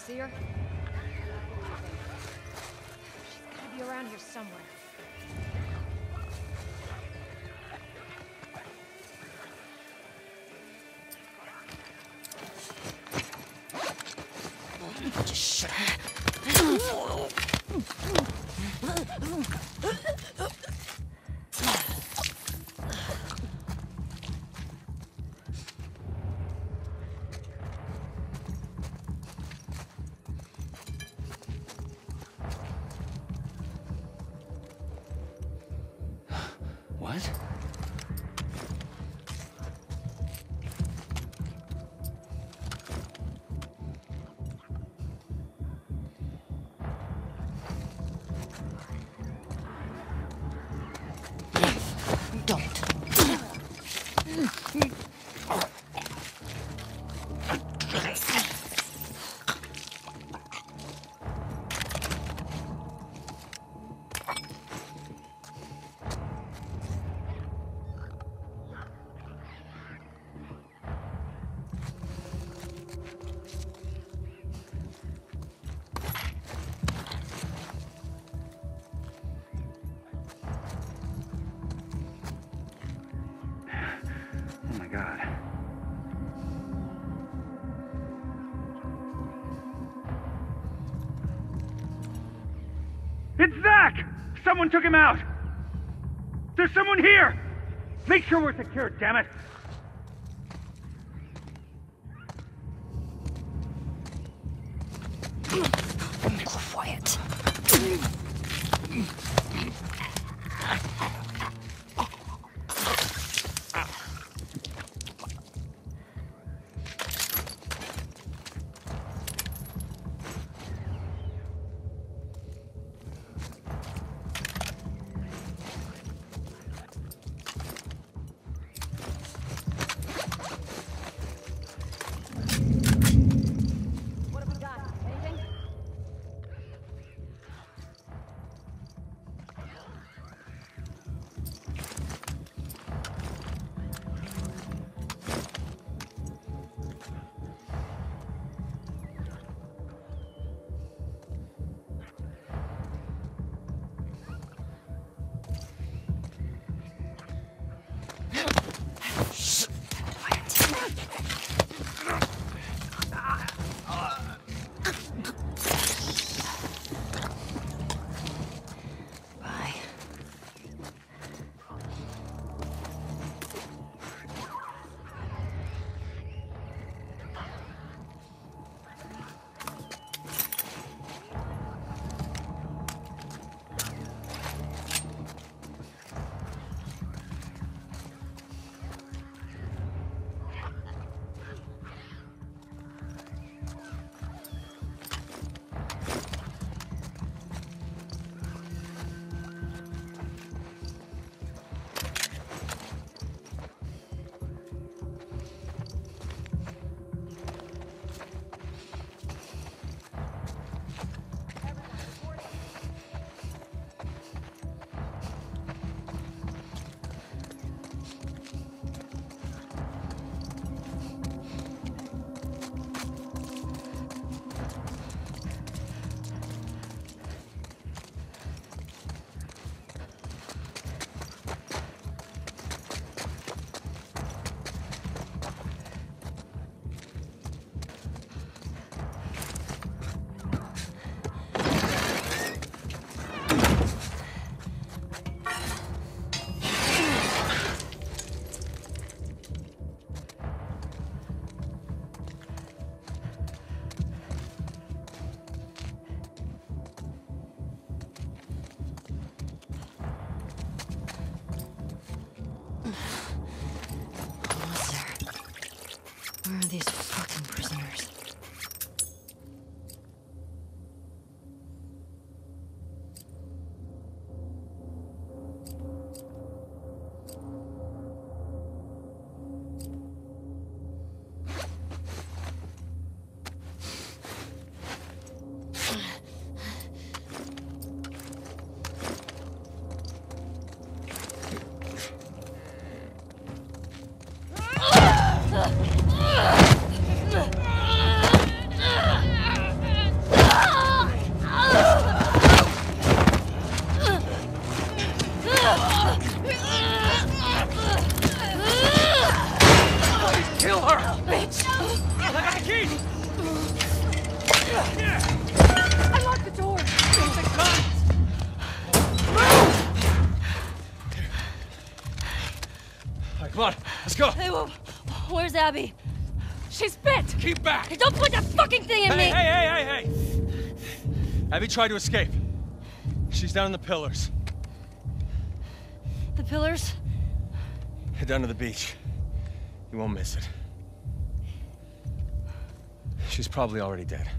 see her? Someone took him out! There's someone here! Make sure we're secure, damn it! Keep back! Hey, don't put that fucking thing in Hey, me! hey, hey, hey, hey! Abby tried to escape. She's down in the pillars. The pillars? Head down to the beach. You won't miss it. She's probably already dead.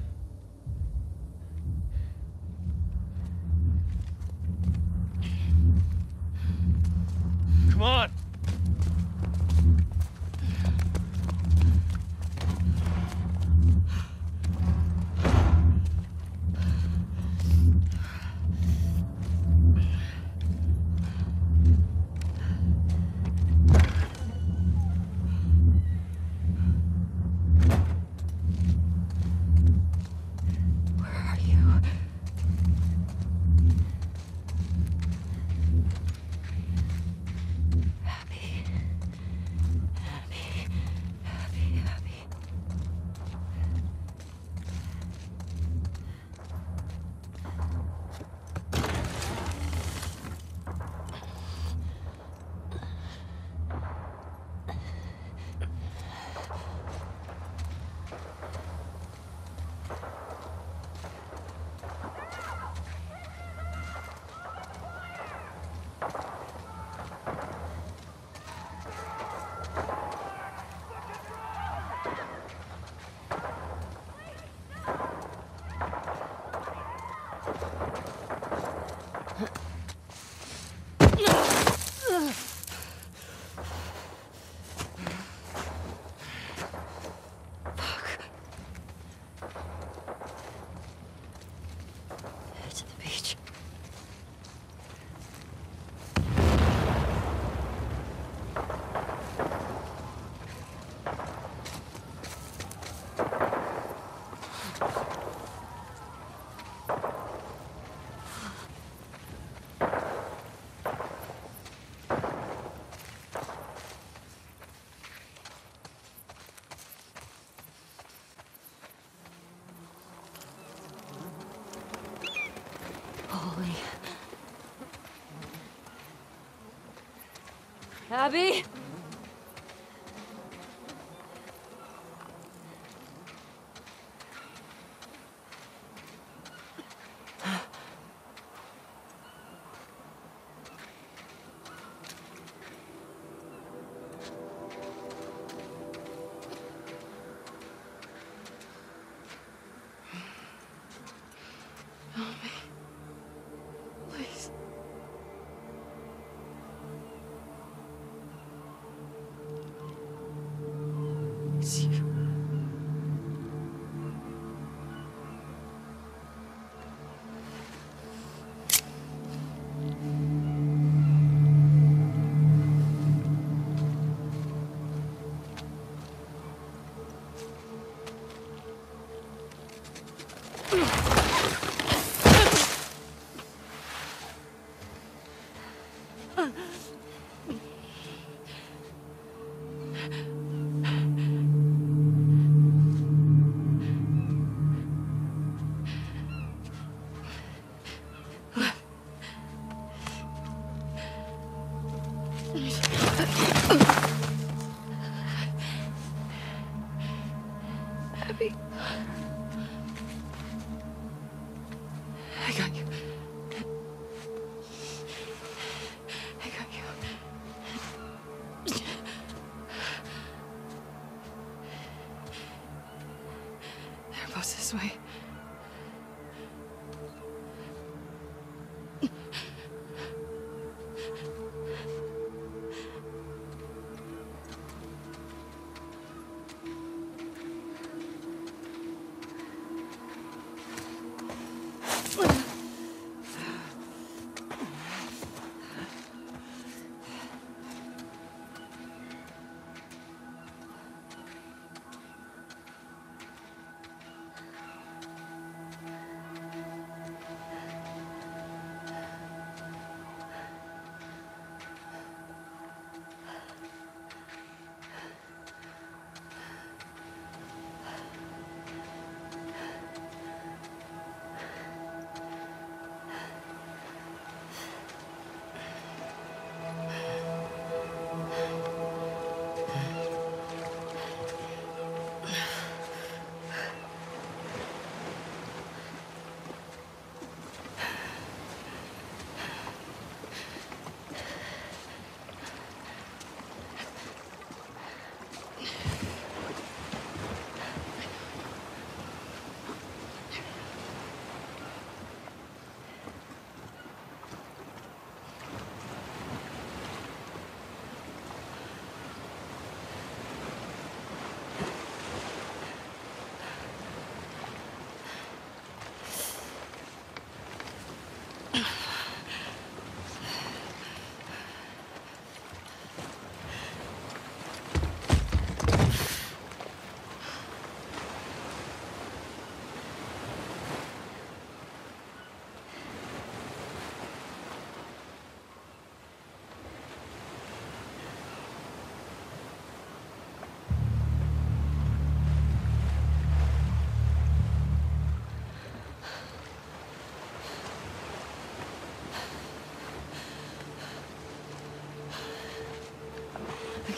Abby?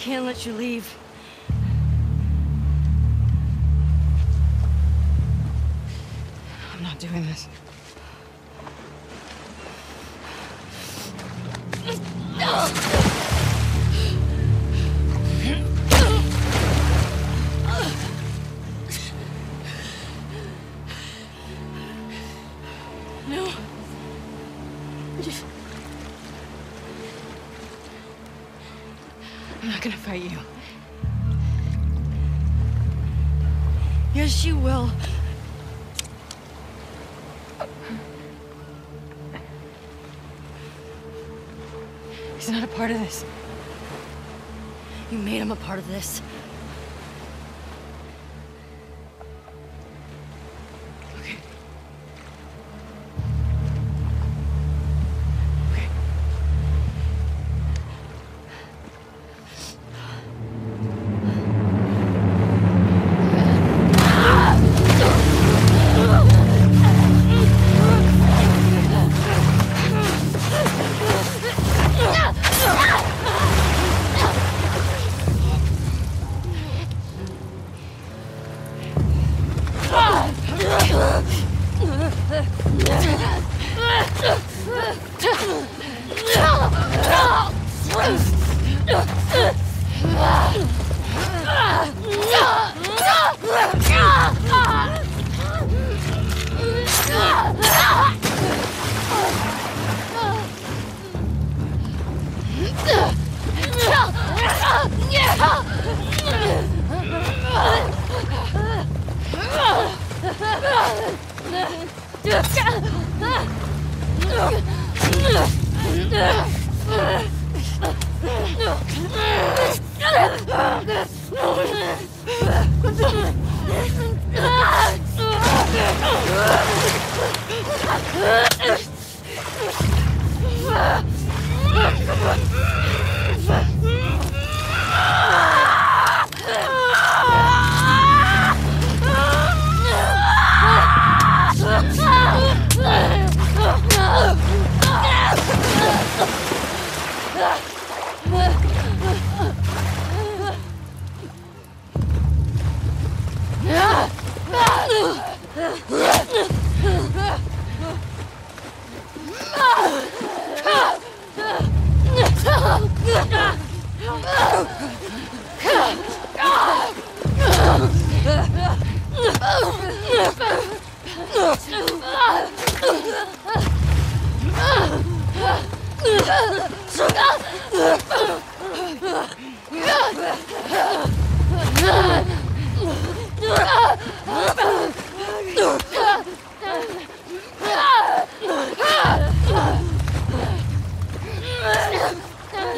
Can't let you leave. I'm not doing this. Gonna fight you. Yes, you will. He's not a part of this. You made him a part of this.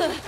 Ugh!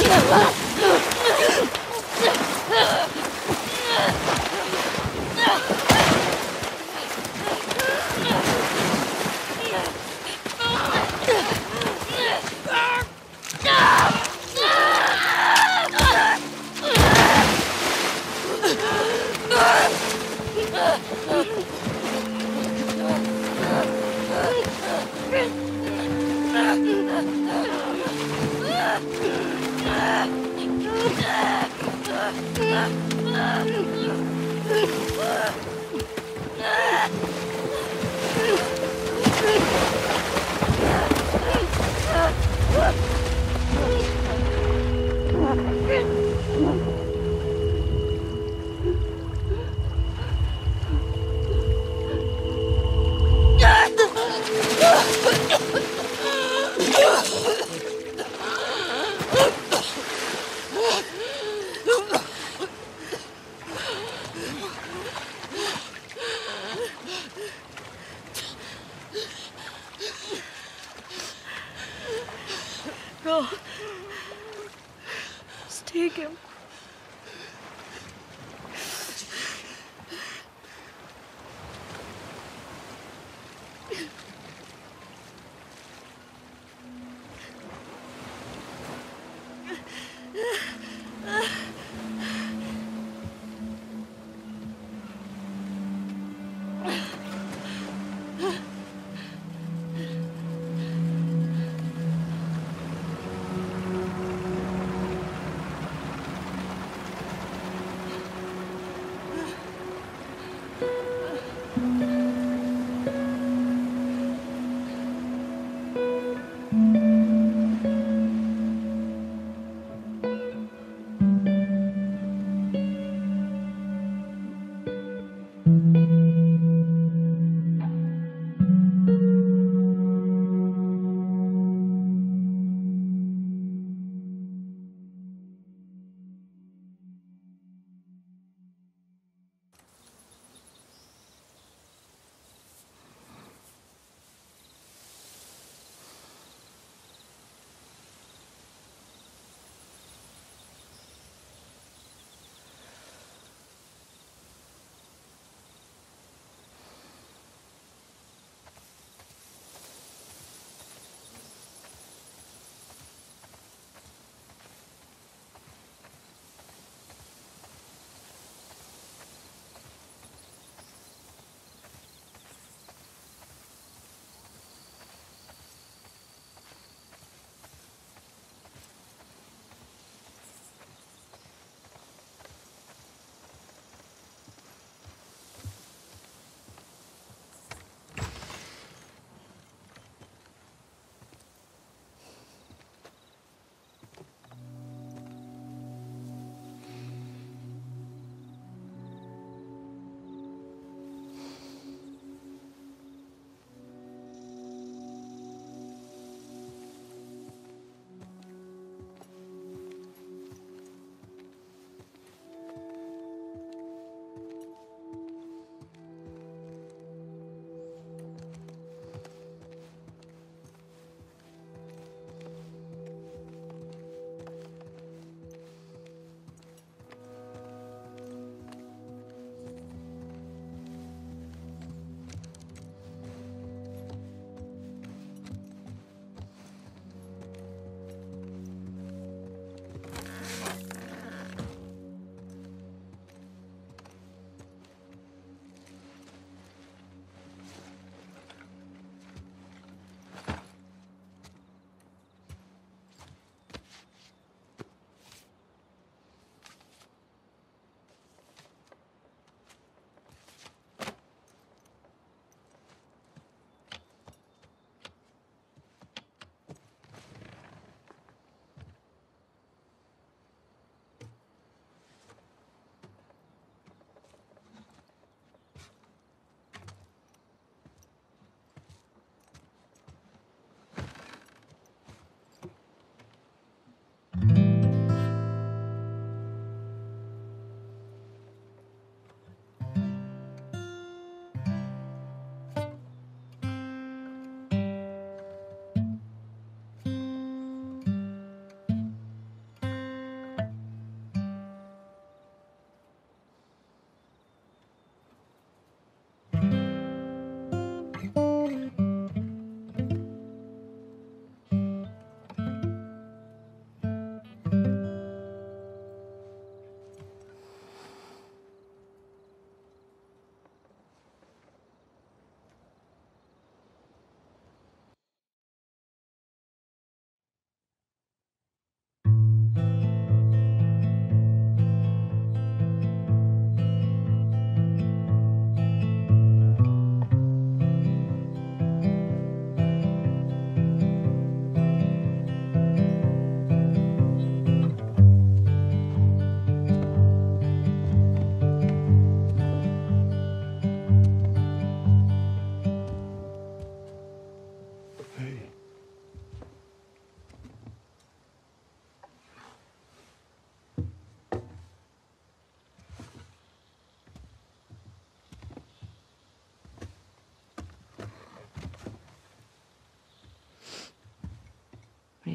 天了！Go.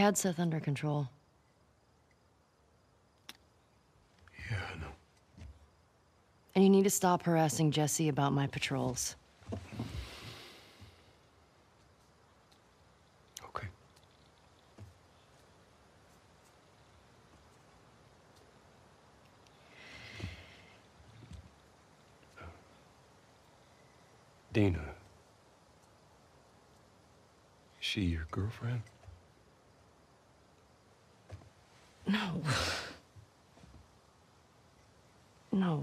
Had Seth under control. Yeah, I know. And you need to stop harassing Jesse about my patrols. Okay. Dina. Is she your girlfriend? No. No,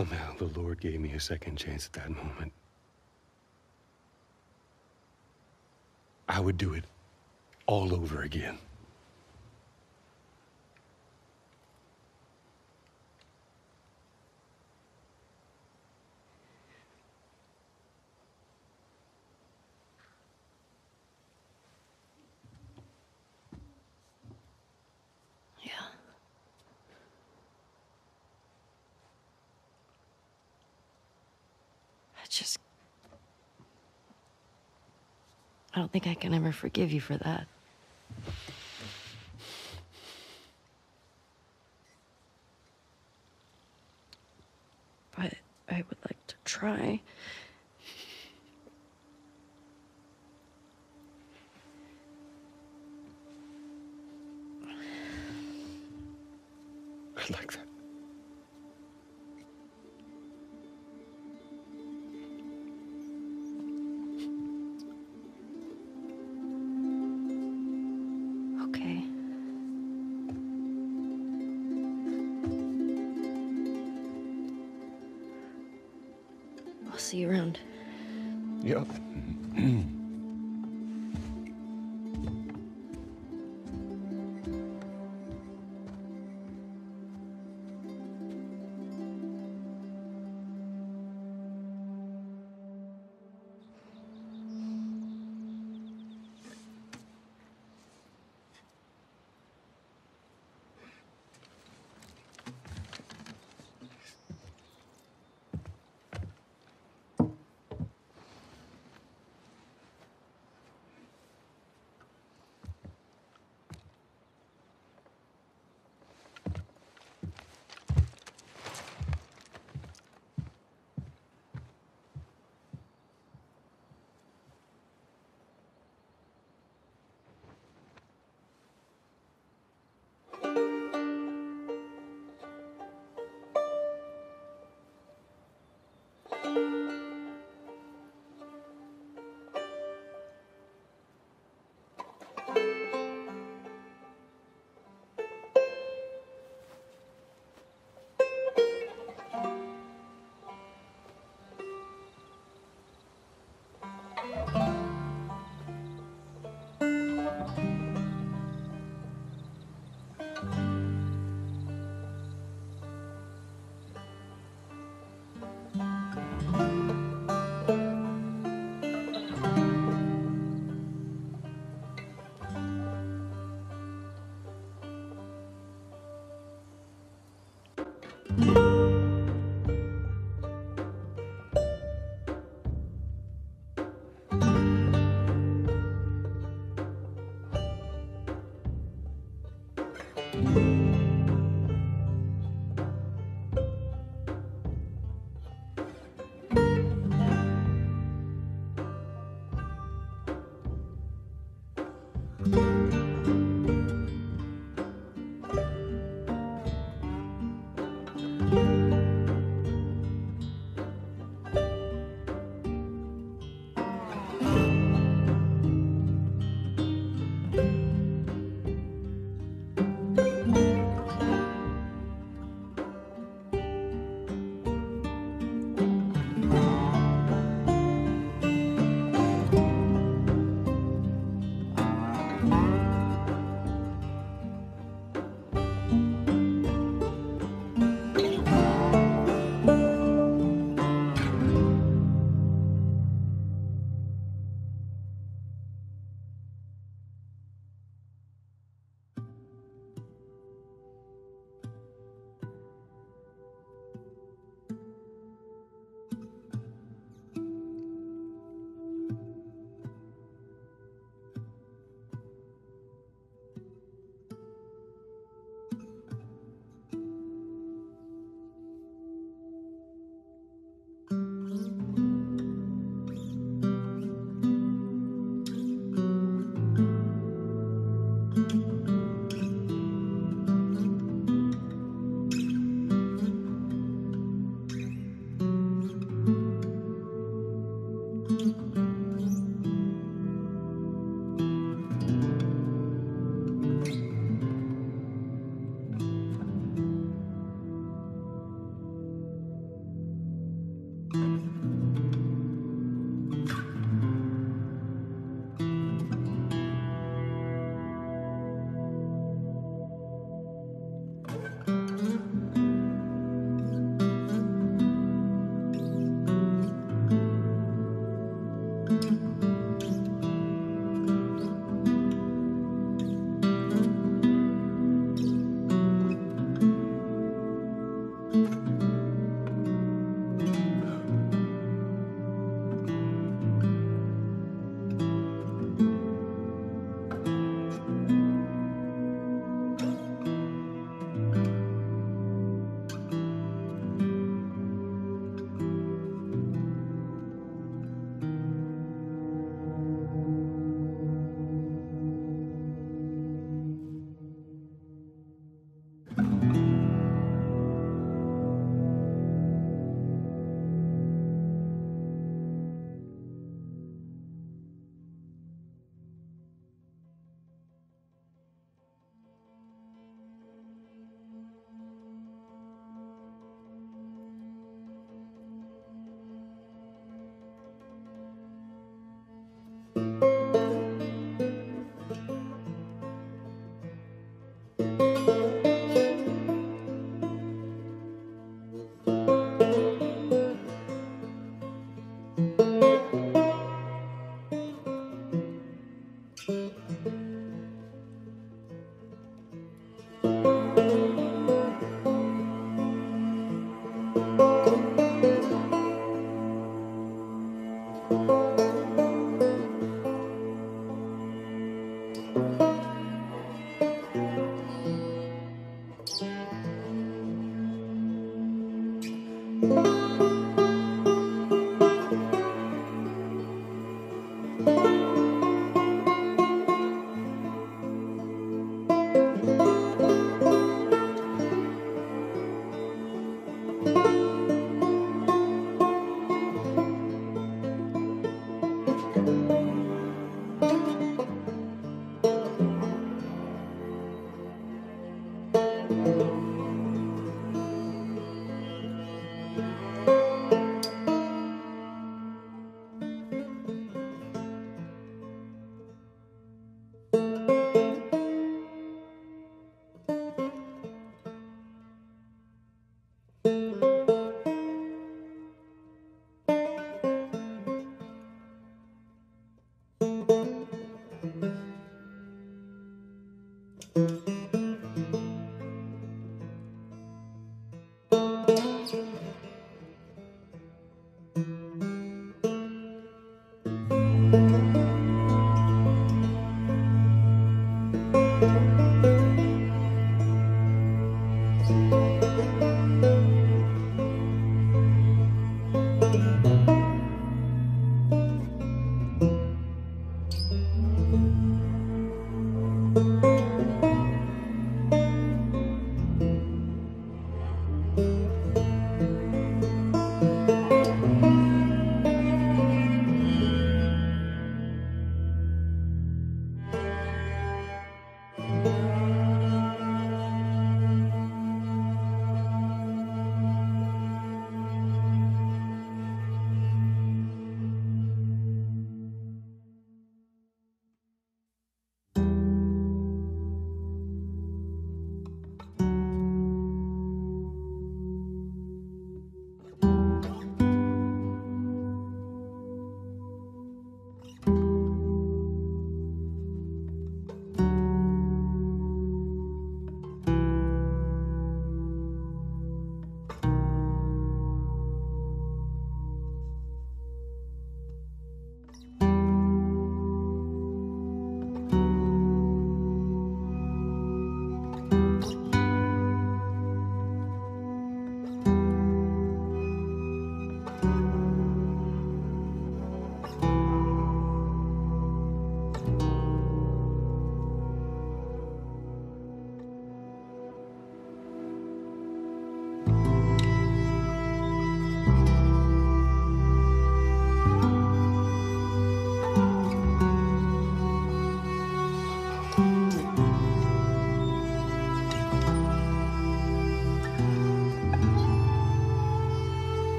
somehow the Lord gave me a second chance at that moment, I would do it all over again. Don't think I can ever forgive you for that.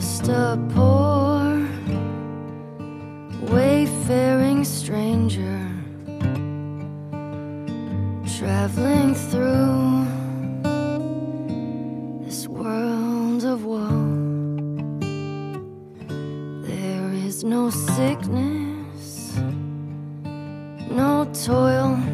just a poor wayfaring stranger traveling through this world of woe. There is no sickness, no toil.